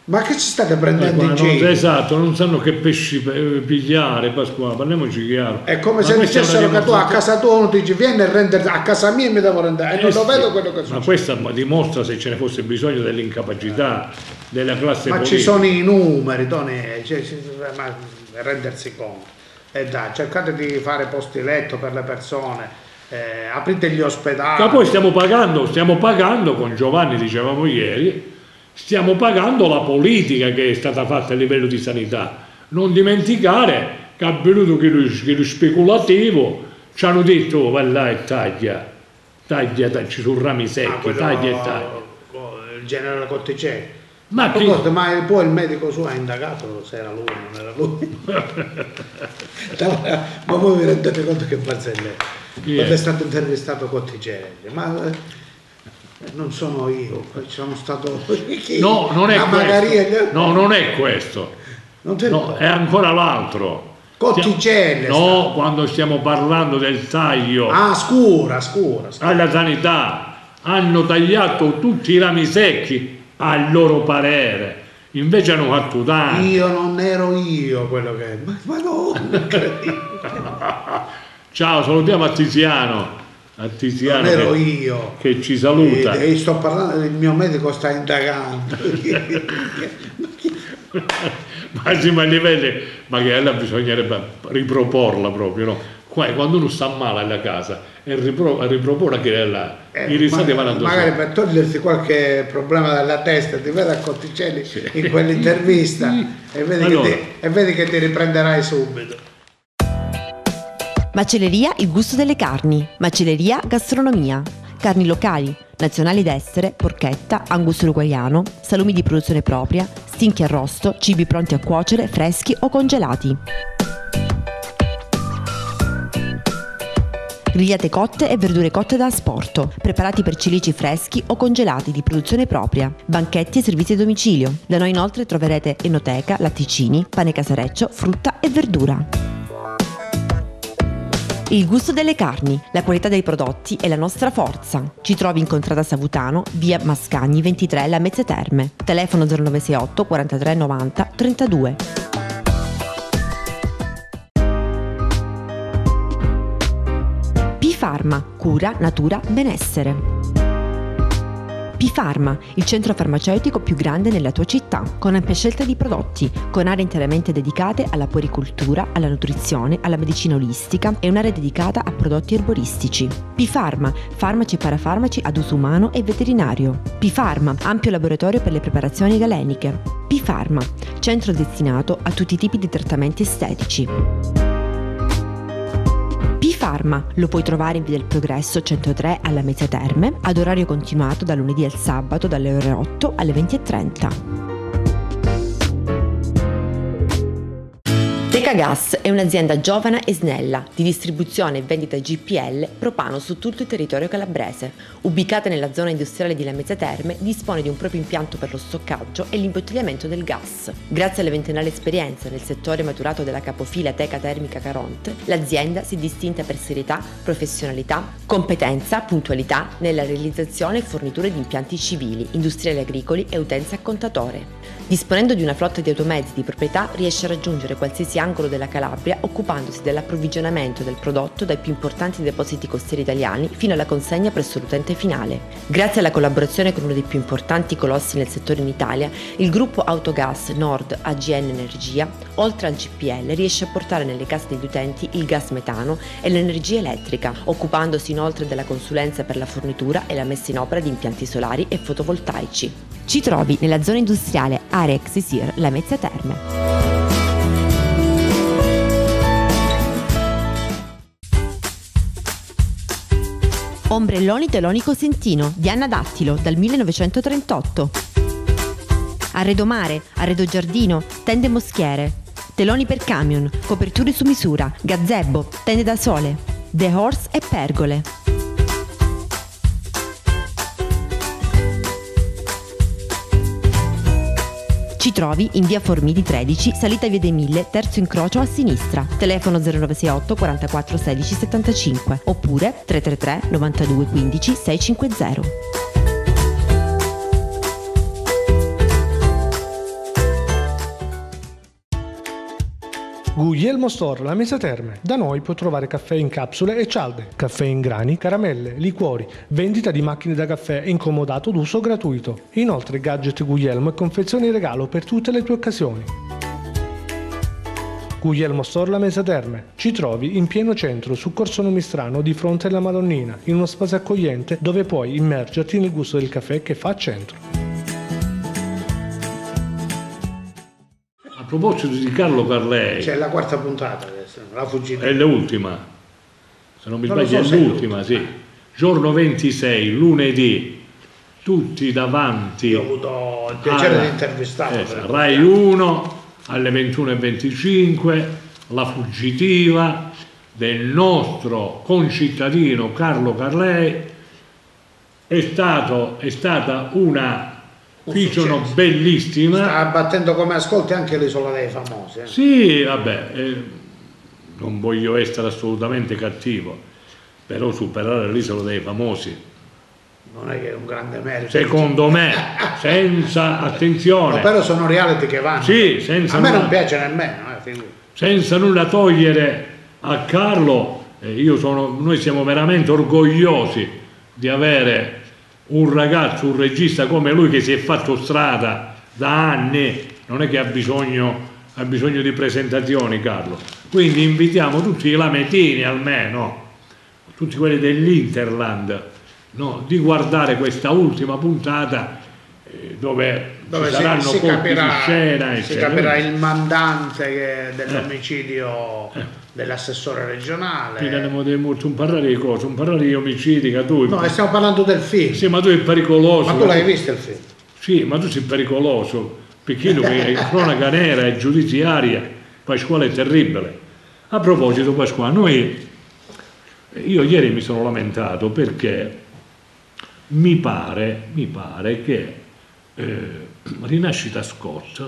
ma che ci state prendendo Ecco, in giro esatto, non sanno che pesci eh, pigliare, Pasquale, parliamoci chiaro. è come Ma se dicessero che tu a casa tua uno dici vieni a rendere a casa mia mi devo rendere e Eh non lo vedo quello che Ma succede questa dimostra se ce ne fosse bisogno dell'incapacità della classe ma politica. ci sono i numeri Tony, cioè, ci- ma rendersi conto e dai cercate di fare posti letto per le persone eh, aprite gli ospedali Ma poi stiamo pagando, stiamo pagando, con Giovanni dicevamo ieri, stiamo pagando la politica che è stata fatta a livello di sanità. Non dimenticare che è venuto che lo, che lo speculativo ci hanno detto oh, vai là e taglia, taglia, taglia, ci sono rami Ah, secchi, quello- taglia e taglia. il generale Cotticelli Ma chi- Proposito, ma poi il medico suo ha indagato se era lui o non era lui ma voi vi rendete conto che barzelletta è? quando è stato intervistato Cotticelli ma eh, non sono io sono stato chi? No, non è questo. No, non è questo. non No, è ancora l'altro. Cotticelli è No, quando stiamo parlando del taglio ah scura scura, scura. alla sanità, hanno tagliato tutti i rami secchi al loro parere. Invece hanno fatto tanto. Io non ero io quello che... Ma, ma no, Ciao, salutiamo a Tiziano. A Tiziano non ero che, io. che ci saluta. E, e sto parlando, il mio medico sta indagando. ma sì, livelli, ma che allora bisognerebbe riproporla proprio, no? Qua, quando uno sta male alla casa e ripro, ripropone che là, Eh, i risati ma- vanno magari per togliersi qualche problema dalla testa ti vede a Cotticelli in quell'intervista e, vedi Allora. ti, e vedi che ti riprenderai subito Macelleria Il Gusto delle Carni. Macelleria Gastronomia. Carni locali, nazionali d'estere, porchetta, angus uruguaiano, salumi di produzione propria, stinchi arrosto, cibi pronti a cuocere, freschi o congelati. Grigliate cotte e verdure cotte da asporto, preparati per ciliegi freschi o congelati di produzione propria, banchetti e servizi a domicilio. Da noi inoltre troverete enoteca, latticini, pane casareccio, frutta e verdura. Il gusto delle carni, la qualità dei prodotti è la nostra forza. Ci trovi in Contrada Savutano, via Mascagni 23, La Mezze Terme. Telefono 0968 43 90 32. P-Pharma, cura, natura, benessere. P-Pharma, il centro farmaceutico più grande nella tua città, con ampia scelta di prodotti, con aree interamente dedicate alla puericultura, alla nutrizione, alla medicina olistica e un'area dedicata a prodotti erboristici. P-Pharma, farmaci e parafarmaci ad uso umano e veterinario. P-Pharma, ampio laboratorio per le preparazioni galeniche. P-Pharma, centro destinato a tutti i tipi di trattamenti estetici. P-Pharma lo puoi trovare in Via del Progresso 103 alla Mezza Terme, ad orario continuato dal lunedì al sabato dalle ore 8 alle 20.30. Teca Gas è un'azienda giovane e snella di distribuzione e vendita GPL propano su tutto il territorio calabrese. Ubicata nella zona industriale di Lamezia Terme, dispone di un proprio impianto per lo stoccaggio e l'imbottigliamento del gas. Grazie alla ventennale esperienza nel settore maturato della capofila Teca Termica Caronte, l'azienda si è distinta per serietà, professionalità, competenza, puntualità nella realizzazione e fornitura di impianti civili, industriali agricoli e utenze a contatore. Disponendo di una flotta di automezzi di proprietà, riesce a raggiungere qualsiasi angolo della Calabria occupandosi dell'approvvigionamento del prodotto dai più importanti depositi costieri italiani fino alla consegna presso l'utente finale. Grazie alla collaborazione con uno dei più importanti colossi nel settore in Italia, il gruppo Autogas Nord AGN Energia, oltre al GPL, riesce a portare nelle case degli utenti il gas metano e l'energia elettrica, occupandosi inoltre della consulenza per la fornitura e la messa in opera di impianti solari e fotovoltaici. Ci trovi nella zona industriale Area Exisir Lamezia Terme. Ombrelloni Telonico Sentino di Anna Dattilo dal 1938. Arredo mare, arredo giardino, tende moschiere, teloni per camion, coperture su misura, gazebo, tende da sole, The Horse e pergole. Ci trovi in via Formidi 13, salita via dei Mille, terzo incrocio a sinistra. Telefono 0968 44 16 75 oppure 333 92 15 650. Guglielmo Store, la Mesa Terme. Da noi puoi trovare caffè in capsule e cialde, caffè in grani, caramelle, liquori, vendita di macchine da caffè e incomodato d'uso gratuito. Inoltre gadget Guglielmo e confezioni regalo per tutte le tue occasioni. Guglielmo Store La Mesa Terme. Ci trovi in pieno centro su Corso Nomistrano di fronte alla Madonnina, in uno spazio accogliente dove puoi immergerti nel gusto del caffè che fa centro. Proposito di Carlo Carlei, c'è la quarta puntata adesso la fuggita è l'ultima, se non mi Non sbaglio so è l'ultima, sì. Giorno 26, lunedì, tutti davanti io ho avuto il piacere alla- di intervistarlo per- Rai 1 alle 21.25, la fuggitiva del nostro concittadino Carlo Carlei. È, stato, è stata una Fiction successo. bellissima. sta battendo come ascolti anche l'isola dei famosi eh. Sì, vabbè, eh, non voglio essere assolutamente cattivo, però superare l'isola dei famosi non è che è un grande merito. secondo me, senza attenzione, No, però sono reality che vanno. Sì, senza A me non nulla- piace nemmeno, eh, senza nulla togliere a Carlo, eh, io sono- noi siamo veramente orgogliosi di avere un ragazzo, un regista come lui che si è fatto strada da anni, non è che ha bisogno, ha bisogno di presentazioni Carlo. Quindi invitiamo tutti i lametini almeno, tutti quelli dell'Interland, no, di guardare questa ultima puntata eh, dove, Dove ci si, saranno si colpi capirà, di scena. si eccetera. capirà il mandante che- dell'omicidio dell'assessore regionale. Parliamo di molto, non parlare di cose, non parlare di omicidi, che tu... No, stiamo parlando del film. Sì, ma tu sei pericoloso. Ma tu l'hai visto il film? Sì, ma tu sei pericoloso. Pechino che è cronaca nera e giudiziaria, Pasquale è terribile. A proposito Pasquale, noi, io ieri mi sono lamentato perché mi pare, mi pare che eh, Rinascita Scott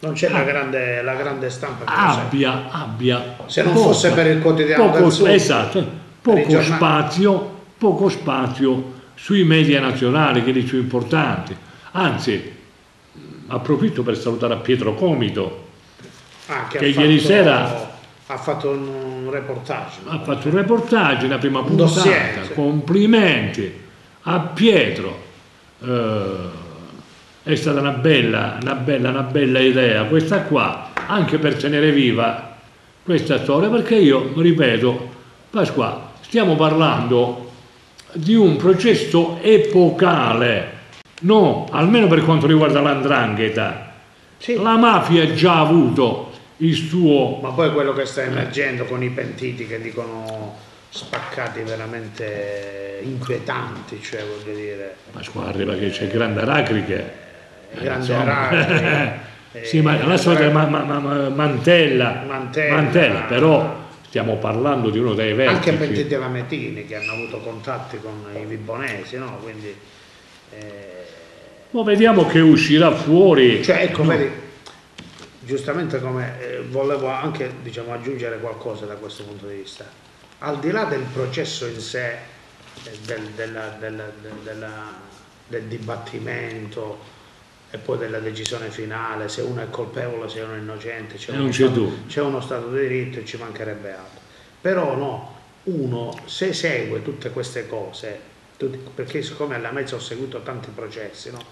Non c'è la, grande, la grande stampa che abbia, abbia Se non poca- fosse per il quotidiano poco, Sud, esatto, poco spazio, poco spazio sui media nazionali, quelli più importanti. Anzi, approfitto per salutare a Pietro Comito, Ah, che ha ieri fatto- sera- ha fatto un, reportage. ha fatto un reportage, una prima puntata, dossier, sì. complimenti a Pietro. Eh, è stata una bella, una bella, una bella idea questa qua, anche per tenere viva questa storia, perché io, ripeto, Pasqua, stiamo parlando di un processo epocale, no, almeno per quanto riguarda l'andrangheta. Sì. La mafia ha già avuto il suo Ma poi quello che sta emergendo con i pentiti che dicono spaccati veramente inquietanti, cioè voglio dire, Pasqua arriva che c'è grande Aracri che grande insomma, Aracri, sì, ma eh, la solita Aracri- ma- ma- ma- Mantella, Mantella. però stiamo parlando di uno dei vertici. anche pentiti lametini che hanno avuto contatti con i vibonesi, no? Quindi, eh, Ma vediamo che uscirà fuori. cioè ecco, vedi, giustamente come eh, volevo anche diciamo, aggiungere qualcosa da questo punto di vista, al di là del processo in sé, eh, del, della- della- del- della- del dibattimento e poi della decisione finale, se uno è colpevole, se uno è innocente, c'è, uno, uno Stato di diritto e ci mancherebbe altro. Però no, uno se segue tutte queste cose, perché siccome alla mezza ho seguito tanti processi, no?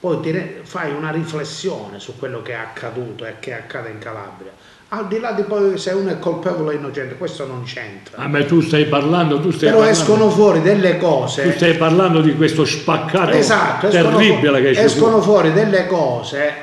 poi fai una riflessione su quello che è accaduto e che accade in Calabria. Al di là di poi se uno è colpevole o innocente, questo non c'entra. Ah, ma tu stai parlando, tu stai Però parlando, escono fuori delle tu cose. stai parlando di questo spaccato Esatto, terribile che esce escono fuori. fuori delle cose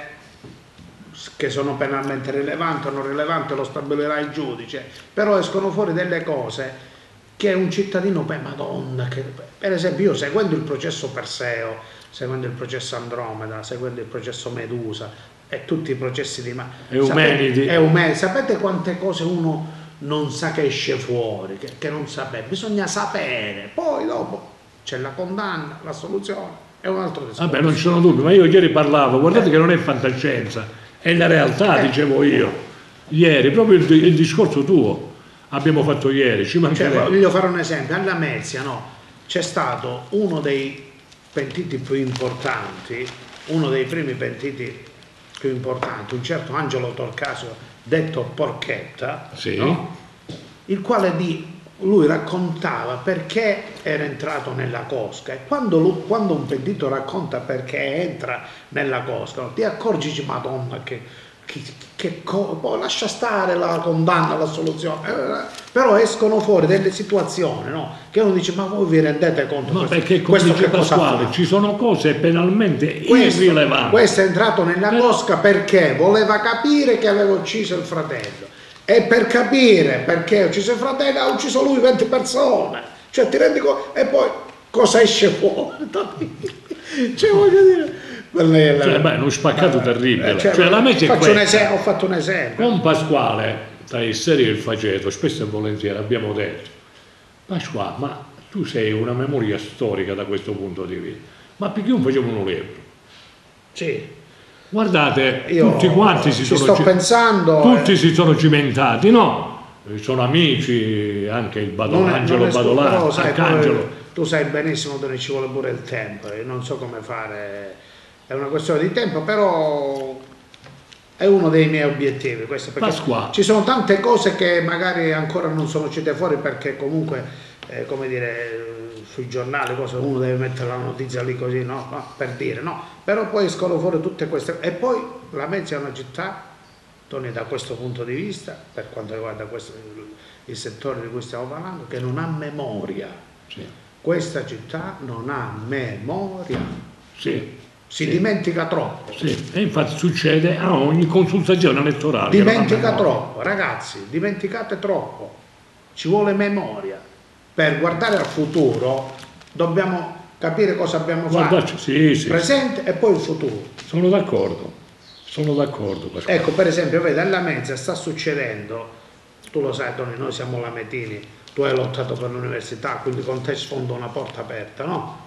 che sono penalmente rilevanti o non rilevanti, lo stabilirà il giudice, però escono fuori delle cose che un cittadino, beh madonna, che, per esempio io seguendo il processo Perseo, seguendo il processo Andromeda, seguendo il processo Medusa e tutti i processi di... Ma- Eumenidi. Sapete, Eumenidi, sapete quante cose uno non sa che esce fuori, che, che non sapeva, bisogna sapere, poi dopo c'è la condanna, la soluzione, è un altro discorso. Vabbè, non ci sono dubbi, ma io ieri parlavo, guardate che non è fantascienza, è la realtà, Eh. dicevo io. Ieri, proprio il, il discorso tuo abbiamo fatto ieri, ci Cioè, mancherebbe. voglio fare un esempio, alla Mezia no, c'è stato uno dei pentiti più importanti, uno dei primi pentiti più importanti, un certo Angelo Torcasio, detto Porchetta, Sì. no? il quale di, lui raccontava perché era entrato nella cosca e quando, lu- quando un pentito racconta perché entra nella cosca no, ti accorgi, madonna che, che, che poi lascia stare la condanna, la soluzione, Eh, però escono fuori delle situazioni no? che uno dice ma voi vi rendete conto Ma questo, perché come questo dice Pasquale, ci sono cose penalmente Questo, irrilevanti. questo è entrato nella Però- cosca perché voleva capire che aveva ucciso il fratello e per capire perché ha ucciso il fratello ha ucciso lui 20 persone. Cioè ti rendi conto? E poi cosa esce fuori? cioè voglio dire... quella è la- Cioè, beh, uno spaccato terribile. Eh, cioè, Cioè, la Mezia è questa. esempio, ho fatto un esempio. Con Pasquale, tra il serio e il faceto, spesso e volentieri abbiamo detto, Pasquale, ma tu sei una memoria storica da questo punto di vista, ma perché non facciamo un libro? Sì. Guardate, Io tutti quanti si sono sto ci- pensando, tutti eh. si sono cimentati, no? Sono amici, anche il Badol- Non è- Angelo non è scu- Badolano, Arcangelo, tu sai benissimo dove ci vuole pure il tempo, io non so come fare, è una questione di tempo, però è uno dei miei obiettivi. Questo perché Pasqua. ci sono tante cose che magari ancora non sono uscite fuori perché comunque, eh, come dire, sui giornali cose, uno deve mettere la notizia lì così, no? No, per dire, no. Però poi escono fuori tutte queste... E poi la Mezza è una città, Tony, da questo punto di vista, per quanto riguarda questo, il settore di cui stiamo parlando, che non ha memoria. Sì. Questa città non ha memoria, Sì. Si dimentica troppo. Sì, e infatti succede a ogni consultazione elettorale. Dimentica troppo, ragazzi, dimenticate troppo. Ci vuole memoria. Per guardare al futuro dobbiamo capire cosa abbiamo Guardaci, fatto, sì, il sì, presente e poi il futuro. sono d'accordo, sono d'accordo. Ecco, per esempio, vedi, alla mezza sta succedendo, tu lo sai, Tony, noi siamo lametini, tu hai lottato per l'università, quindi con te sfondo una porta aperta, no?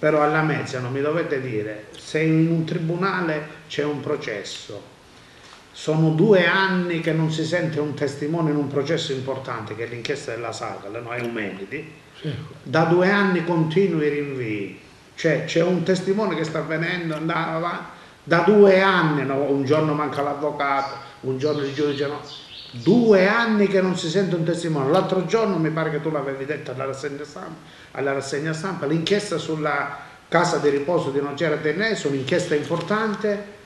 Però alla mezza non mi dovete dire, se in un tribunale c'è un processo, sono due anni che non si sente un testimone in un processo importante, che è l'inchiesta della Sagal, no? Eumenidi, Sì. da due anni continui rinvii, cioè c'è un testimone che sta venendo andava da due anni, no? un giorno manca l'avvocato, un giorno il giudice no, due anni che non si sente un testimone, l'altro giorno mi pare che tu l'avevi detto alla rassegna stampa, alla rassegna stampa l'inchiesta sulla casa di riposo di Nocera Tenese, un'inchiesta importante,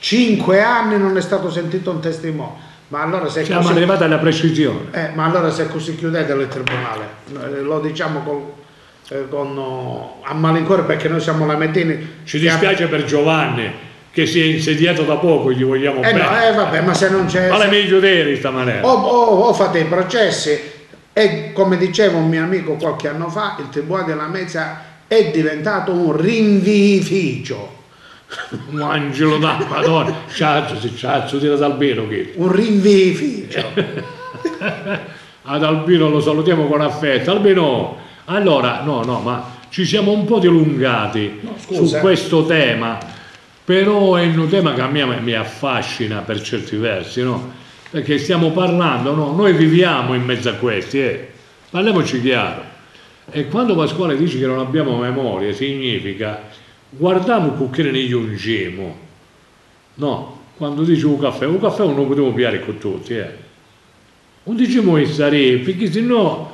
cinque anni non è stato sentito un testimone, ma allora se è Siamo così- arrivati alla precisione. eh, ma allora se così chiudetelo il tribunale, Eh, lo diciamo col- eh, con, oh, a malincuore perché noi siamo lamentini. Ci che- dispiace per Giovanni che si è insediato da poco, gli vogliamo Eh, bene. no, eh, vabbè, ma se non c'è... Ma le se- meglio di sta maniera. o, o- o fate i processi e come diceva un mio amico qualche anno fa, il tribunale della Mezza è diventato un rinvificio, Un angelo da Madonna. Ciazzo, si ciazzo, tira d'Albino che. un rinvificio. Ad Albino lo salutiamo con affetto. Albino, allora, no, no, ma ci siamo un po' dilungati No, su questo tema, però è un tema che a me mi affascina per certi versi, no? Perché stiamo parlando, no? Noi viviamo in mezzo a questi, eh? Parliamoci chiaro. E quando Pasquale dice che non abbiamo memoria, significa guardiamo il cucchiere negli ungemo. No, quando dice un caffè, un caffè non lo potevo piare con tutti, eh. Non diciamo che sarebbe, perché sennò, ca-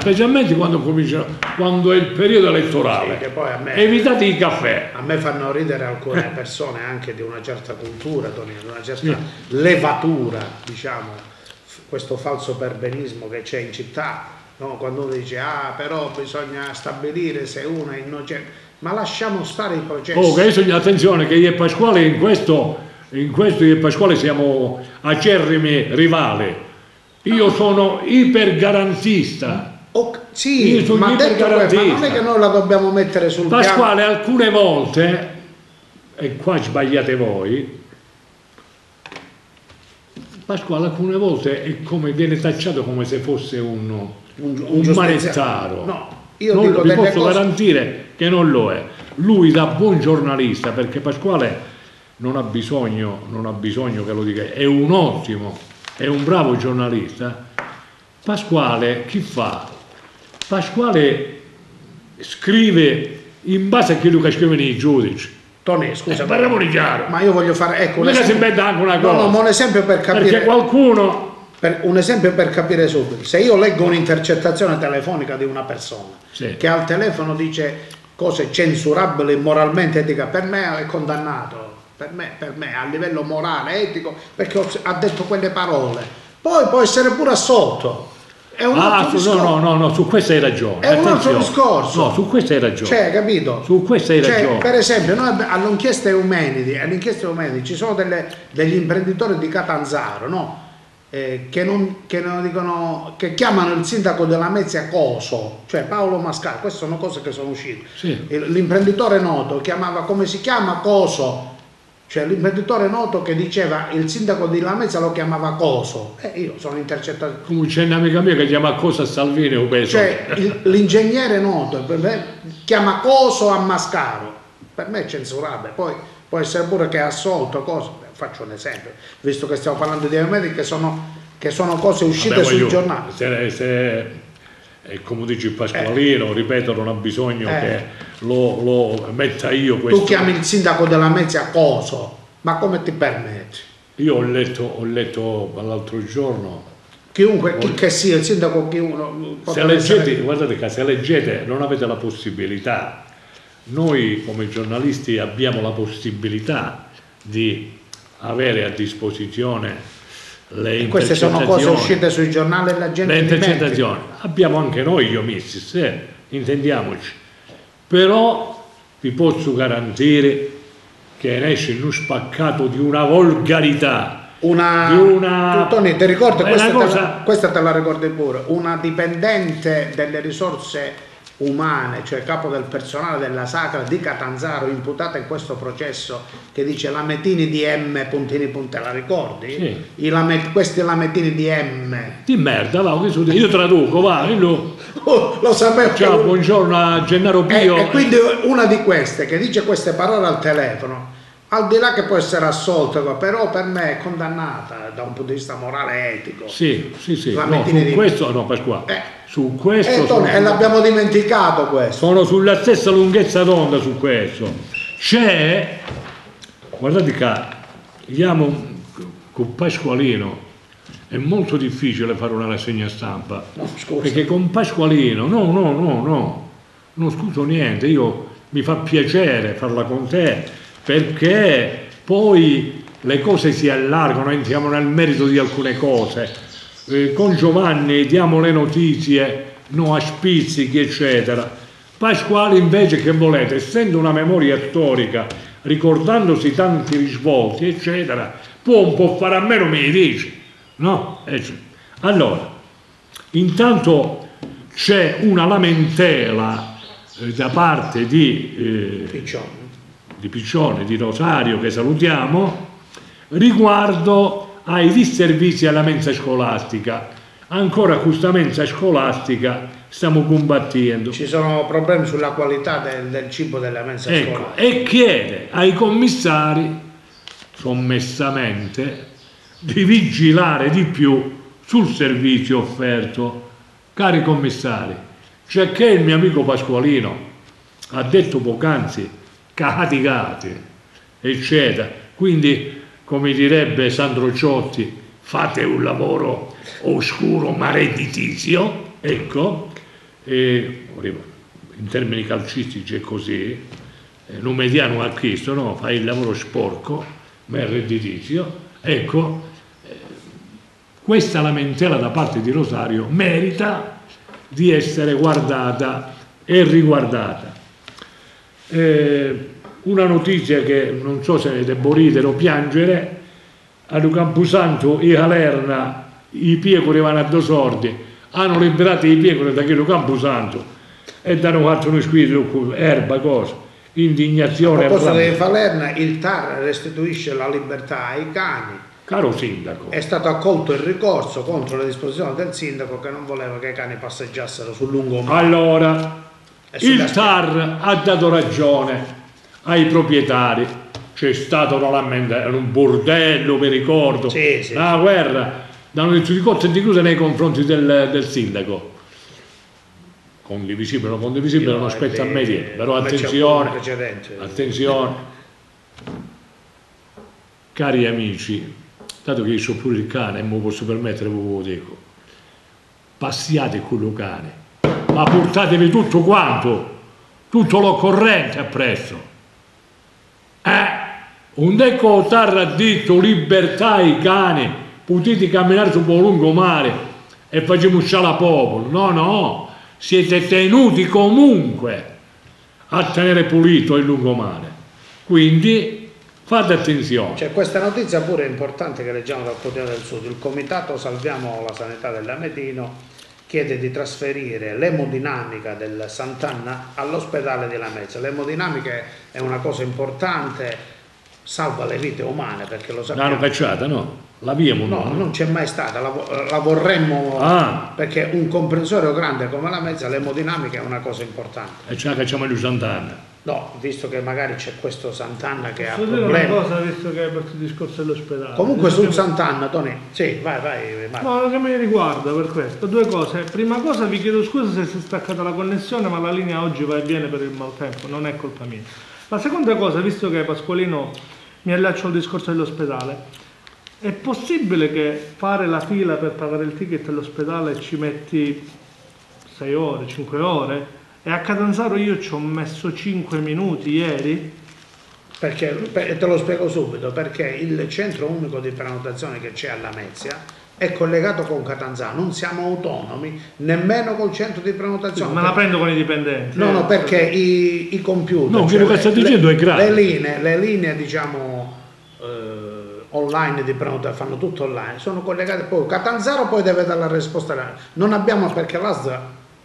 specialmente quando comincia, quando è il periodo elettorale, Sì, me- evitate i caffè. A me fanno ridere alcune persone anche di una certa cultura, di una certa levatura, diciamo, questo falso perbenismo che c'è in città, no? quando uno dice ah però bisogna stabilire se uno è innocente, ma lasciamo stare i processi. Oh, che attenzione che io e Pasquale in questo, in questo io e Pasquale siamo acerrimi rivali. Io sono ipergarantista. O- sì, Io sono ma, detto ma non è che noi la dobbiamo mettere sul piano. Pasquale alcune volte, e qua sbagliate voi, Pasquale alcune volte è come viene tacciato come se fosse un, Un- un, manettaro. No, io Non- dico vi posso cose- garantire che non lo è. Lui da buon giornalista, perché Pasquale non ha bisogno, non ha bisogno che lo dica, è un ottimo, è un bravo giornalista. Pasquale chi fa? Pasquale scrive in base a quello che scrivono i giudici. Tony, scusa, Eh, parliamo di chiaro. ma io voglio fare ecco, un esempio, anche una no, cosa. no, ma un esempio per capire perché qualcuno Per- un esempio per capire subito, se io leggo un'intercettazione telefonica di una persona Sì. che al telefono dice cose censurabili moralmente etica, per me è condannato, per me, per me a livello morale, etico, perché ho- ha detto quelle parole, poi può essere pure assolto. È un Ah, altro discorso. no, no, no, su questo hai ragione. È un altro Attenzione. discorso. No, su questo hai ragione. Cioè, capito? Su questo hai Cioè, ragione. per esempio, noi all'inchiesta Eumenidi, all'inchiesta Eumenidi ci sono delle- degli imprenditori di Catanzaro, no? Eh, che, non, che non dicono, che chiamano il sindaco della Mezia Coso, cioè Paolo Mascaro, queste sono cose che sono uscite. Sì. L'imprenditore noto chiamava come si chiama Coso, cioè l'imprenditore noto che diceva il sindaco di Lamezia lo chiamava Coso, e io sono intercettato. C'è un'amica mia che chiama Cosa Salvini o peso. Cioè l'ingegnere noto me, chiama Coso a Mascaro, per me è censurabile, poi può essere pure che è assolto, cosa. faccio un esempio, visto che stiamo parlando di Eumenidi che sono, che sono cose uscite Vabbè, sui giornali. se- se- E come dice Pasqualino, ripeto, non ha bisogno Eh. che lo, lo metta io questo. Tu chiami il sindaco della Mezia Coso, ma come ti permetti? Io ho letto, ho letto l'altro giorno, Chiunque, chi che sia, il sindaco chi uno... se leggete, essere- guardate che se leggete non avete la possibilità, noi come giornalisti abbiamo la possibilità di avere a disposizione le Queste sono cose uscite sui giornali e la gente Le intercettazioni, abbiamo anche noi gli omissis, eh, intendiamoci, però vi posso garantire che ne esce uno spaccato di una volgarità, Una, di una- tu, Tony, ti ricordi, È questa, una te cosa- la, questa te la ricordi pure, una dipendente delle risorse umane, cioè capo del personale della Sacra di Catanzaro, imputata in questo processo, che dice lametini di M, puntini punte, la ricordi? Sì. I lame- questi lametini di M. di merda, va, io traduco, va, io- Oh, lo sapevo ciao, buongiorno a Gennaro E, Pio. e quindi una di queste che dice queste parole al telefono, al di là che può essere assolta, però per me è condannata da un punto di vista morale e etico. Sì, sì, sì, La no, su di- questo, no Pasquale, Eh. su questo Eh, Tony, sono, e l'abbiamo dimenticato questo. sono sulla stessa lunghezza d'onda su questo. C'è, guardate che andiamo con Pasqualino, è molto difficile fare una rassegna stampa, No, scusa. perché con Pasqualino, no, no, no, no, non scuso niente, io mi fa piacere farla con te, perché poi le cose si allargano, entriamo nel merito di alcune cose. Eh, con Giovanni diamo le notizie, no a spizzichi, eccetera. Pasquale invece che volete, essendo una memoria storica, ricordandosi tanti risvolti, eccetera, può un po' fare a meno, mi dice. No? Eh. Allora, intanto c'è una lamentela eh, da parte di, eh, Piccione. Di Piccione, di Rosario, che salutiamo, riguardo ai disservizi alla mensa scolastica. Ancora questa mensa scolastica stiamo combattendo. Ci sono problemi sulla qualità del, del cibo della mensa Ecco, scuola. e chiede ai commissari, sommessamente, di vigilare di più sul servizio offerto. Cari commissari, c'è che il mio amico Pasqualino ha detto poc'anzi, cati, eccetera. Quindi, come direbbe Sandro Ciotti, fate un lavoro oscuro ma redditizio, ecco, e, in termini calcistici è così, eh, non mediano a Cristo, no? fai il lavoro sporco, ma è redditizio. Ecco, eh, questa lamentela da parte di Rosario merita di essere guardata e riguardata. Eh, una notizia che non so se ne devo ridere o piangere, a Camposanto e a Lerna i piecoli vanno a due sordi, hanno liberato i piecoli da quello Camposanto e danno fatto uno spirito, erba, cosa, A indignazione. proposito rabbia. di Falerna, il TAR restituisce la libertà ai cani. Caro sindaco, È stato accolto il ricorso contro le disposizioni del sindaco che non voleva che i cani passeggiassero sul lungomare. allora E sulla il TAR ha dato ragione ai proprietari. C'è stato una lamenta- un bordello, mi ricordo, Sì, sì. una guerra, danno detto di cotte e di cruce nei confronti del, del sindaco. Condivisibile o non condivisibile, non aspetta a me dire, però un attenzione, attenzione. Cari amici, dato che io so pure il cane e mi posso permettere, ve lo dico, passiate con il cane, ma portatevi tutto quanto, tutto l'occorrente appresso. Eh, un ecco tarra detto libertà ai cani, potete camminare sul lungomare e facciamo uscire la popolo. No, no, siete tenuti comunque a tenere pulito il lungomare. Quindi fate attenzione. C'è questa notizia pure importante che leggiamo dal Quotidiano del Sud. Il comitato Salviamo la Sanità dell'Ametino chiede di trasferire l'emodinamica del Sant'Anna all'ospedale di Lamezia. L'emodinamica è una cosa importante, salva le vite umane perché lo L'hanno sappiamo. cacciata, no? La viemo, No, no? non c'è mai stata, la, la vorremmo Ah. perché un comprensorio grande come la mezza, l'emodinamica è una cosa importante. E ce la cacciamo in Sant'Anna. No, visto che magari c'è questo Sant'Anna che Posso ha dire una problemi. cosa, visto che hai aperto il discorso dell'ospedale? Comunque sul Sant'Anna, Tony, sì, vai, vai, Marco. No, che mi riguarda per questo. Due cose. Prima cosa vi chiedo scusa se si è staccata la connessione, ma la linea oggi va e viene per il maltempo, non è colpa mia. La seconda cosa, visto che Pasqualino mi allaccio al discorso dell'ospedale, è possibile che fare la fila per pagare il ticket all'ospedale ci metti 6 ore, 5 ore? E a Catanzaro io ci ho messo 5 minuti ieri? Perché, per- te lo spiego subito, perché il centro unico di prenotazione che c'è alla Mezia è collegato con Catanzaro, non siamo autonomi nemmeno col centro di prenotazione. Me la prendo con i dipendenti. No, eh. no, perché i, i computer, No, quello che sta le- dicendo è grave. Le linee, le linee diciamo eh, online di prenotazione, fanno tutto online, sono collegate, poi Catanzaro poi deve dare la risposta, non abbiamo perché l'ASL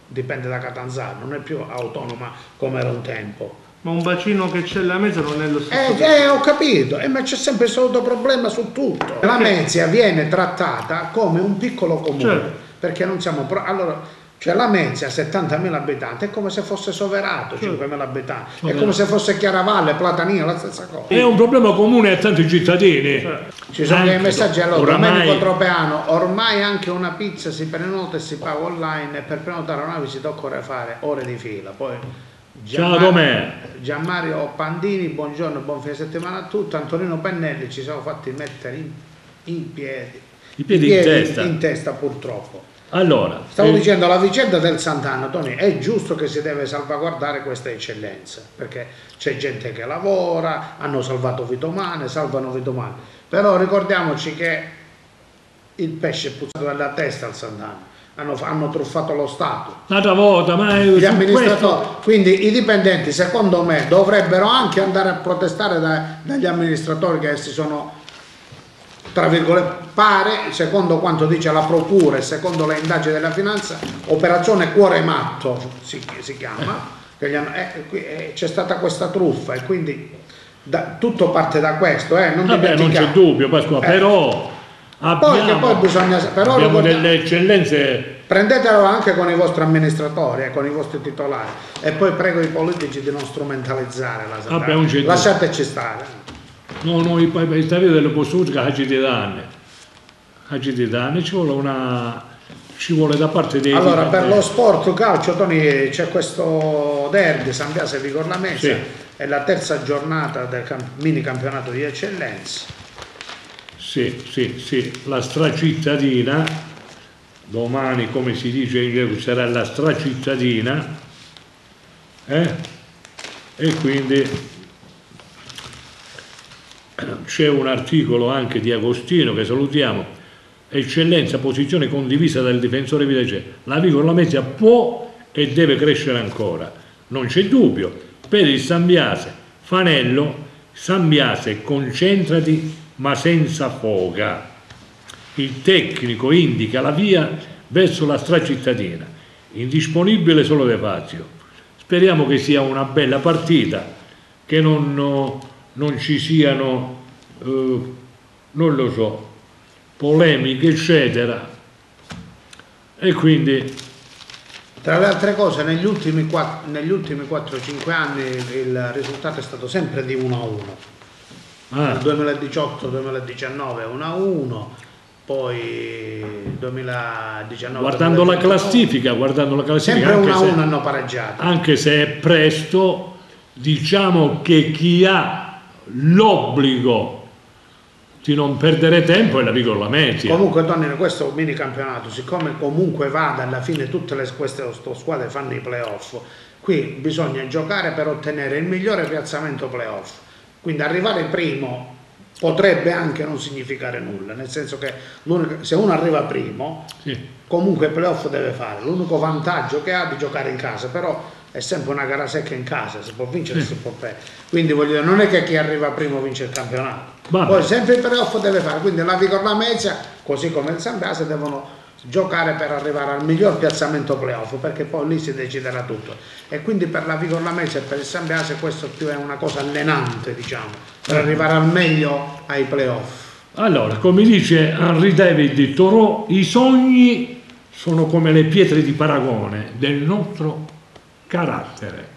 dipende da Catanzaro, non è più autonoma come era un tempo. Ma un bacino che c'è la mezza non è lo stesso. Eh, eh, ho capito, eh, ma c'è sempre il solito problema su tutto. La Mezia viene trattata come un piccolo comune, Certo. perché non siamo... pro- allora, cioè la Mezia ha 70.000 abitanti, è come se fosse Soverato, Certo. 5.000 abitanti, è come se fosse Chiaravalle, Platanina, la stessa cosa. È un problema comune a tanti cittadini. Ci sono dei messaggi allora, oramai- Domenico Tropeano, ormai anche una pizza si prenota e si paga online e per prenotare una visita occorre fare ore di fila. Poi Ciao, Domè. Gianmario Pandini, buongiorno, buon fine settimana a tutti. Antonino Pennelli ci siamo fatti mettere in, in piedi. I piedi in testa. in testa, purtroppo. Allora, Stavo eh, dicendo la vicenda del Sant'Anna, Tony, è giusto che si deve salvaguardare questa eccellenza, perché c'è gente che lavora, hanno salvato vite umane, salvano vite umane, però ricordiamoci che il pesce è puzzato dalla testa al Sant'Anna, hanno, hanno truffato lo Stato, un'altra volta, ma è gli su amministratori, questo- quindi i dipendenti secondo me dovrebbero anche andare a protestare da- dagli amministratori che si sono tra virgolette pare secondo quanto dice la procura e secondo le indagini della finanza operazione cuore matto si, si chiama eh, eh, c'è stata questa truffa e quindi da- tutto parte da questo eh, non Vabbè, non c'è dubbio, Pasqua, Eh. però abbiamo, poi bisogna però abbiamo delle eccellenze Prendetelo anche con i vostri amministratori, eh, con i vostri titolari e poi prego i politici di non strumentalizzare la sanità. Lasciateci stare. No, questa vita delle che agiti danni. Agiti danni, ci vuole una ci vuole da parte dei Allora, per lo sport calcio, Tony, c'è questo derby San Biase Vigor La Mesa, Sì. è la terza giornata del camp- mini campionato di eccellenza. Sì, sì, sì, la stracittadina, domani come si dice in greco sarà la stracittadina, eh? e quindi c'è un articolo anche di Agostino che salutiamo, eccellenza, posizione condivisa dal difensore Vitece, la Vigor La Mezia può e deve crescere ancora, non c'è dubbio, per il Sambiase, Fanello, Sambiase concentrati ma senza foga. Il tecnico indica la via verso la stracittadina, indisponibile solo De Fazio. Speriamo che sia una bella partita, che non, non ci siano, eh, non lo so, polemiche, eccetera. E quindi Tra le altre cose, negli ultimi, quatt- negli ultimi 4-5 anni il risultato è stato sempre di 1 a 1. ah, Nel 2018-2019 1 a 1, poi 2019 guardando la classifica, guardando la classifica, sempre 1 anche a se- 1 hanno pareggiato. anche se è presto, diciamo che chi ha l'obbligo di non perdere tempo è la Vigor Lamezia. Comunque Tony, questo mini campionato, siccome comunque vada alla fine tutte le, queste squadre fanno i playoff, qui bisogna giocare per ottenere il migliore piazzamento playoff. Quindi arrivare primo potrebbe anche non significare nulla, nel senso che se uno arriva primo, Sì. comunque il playoff deve fare. L'unico vantaggio che ha è di giocare in casa, però è sempre una gara secca in casa, si può vincere e si può perdere. Quindi voglio dire, non è che chi arriva primo vince il campionato. Vabbè. Poi sempre il playoff deve fare, quindi la Vigor La Mezia, così come il San Biase, devono giocare per arrivare al miglior piazzamento playoff, perché poi lì si deciderà tutto. E quindi per la Vigor La Mezia e per il San Biase questo più è una cosa allenante, diciamo, per arrivare al meglio ai playoff. Allora, come dice Henri David Thoreau, i sogni sono come le pietre di paragone del nostro carattere.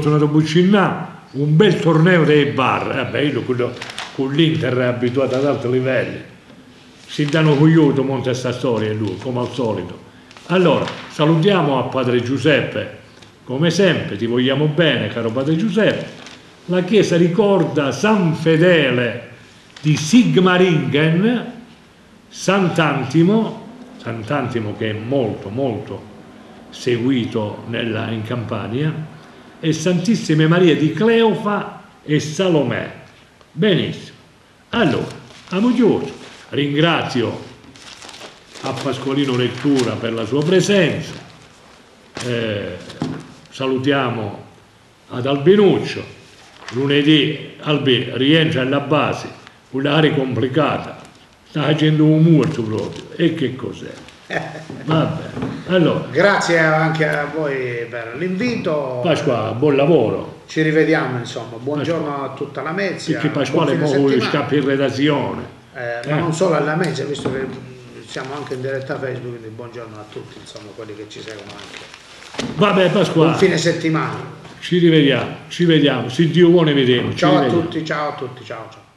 tornato a Buccinnà, un bel torneo dei bar, eh bello, quello, con l'Inter è abituato ad alti livelli. Si danno cogliuto monta questa storia lui, come al solito. Allora, salutiamo a padre Giuseppe, come sempre, ti vogliamo bene, caro padre Giuseppe. La chiesa ricorda San Fedele di Sigmaringen, Sant'Antimo, Sant'Antimo che è molto molto seguito nella, in Campania, e Santissime Maria di Cleofa e Salomè. Benissimo. Allora, amo ringrazio a Pasqualino Lettura per la sua presenza, eh, salutiamo ad Albinuccio, lunedì Albi rientra alla base, un'area complicata, sta facendo un morto proprio, e che cos'è? Vabbè, allora. Grazie anche a voi per l'invito. Pasqua, buon lavoro. Ci rivediamo, insomma. Buongiorno Pasqua. a tutta la Mezia. Perché Pasquale poi scappa in redazione. Eh, ma eh. non solo alla Mezia, visto che siamo anche in diretta Facebook, quindi buongiorno a tutti, insomma, quelli che ci seguono anche. Vabbè, Pasquale. Buon fine settimana. Ci rivediamo, ci vediamo. Se Dio vuole, vediamo. Ciao a tutti, ciao a tutti, ciao ciao.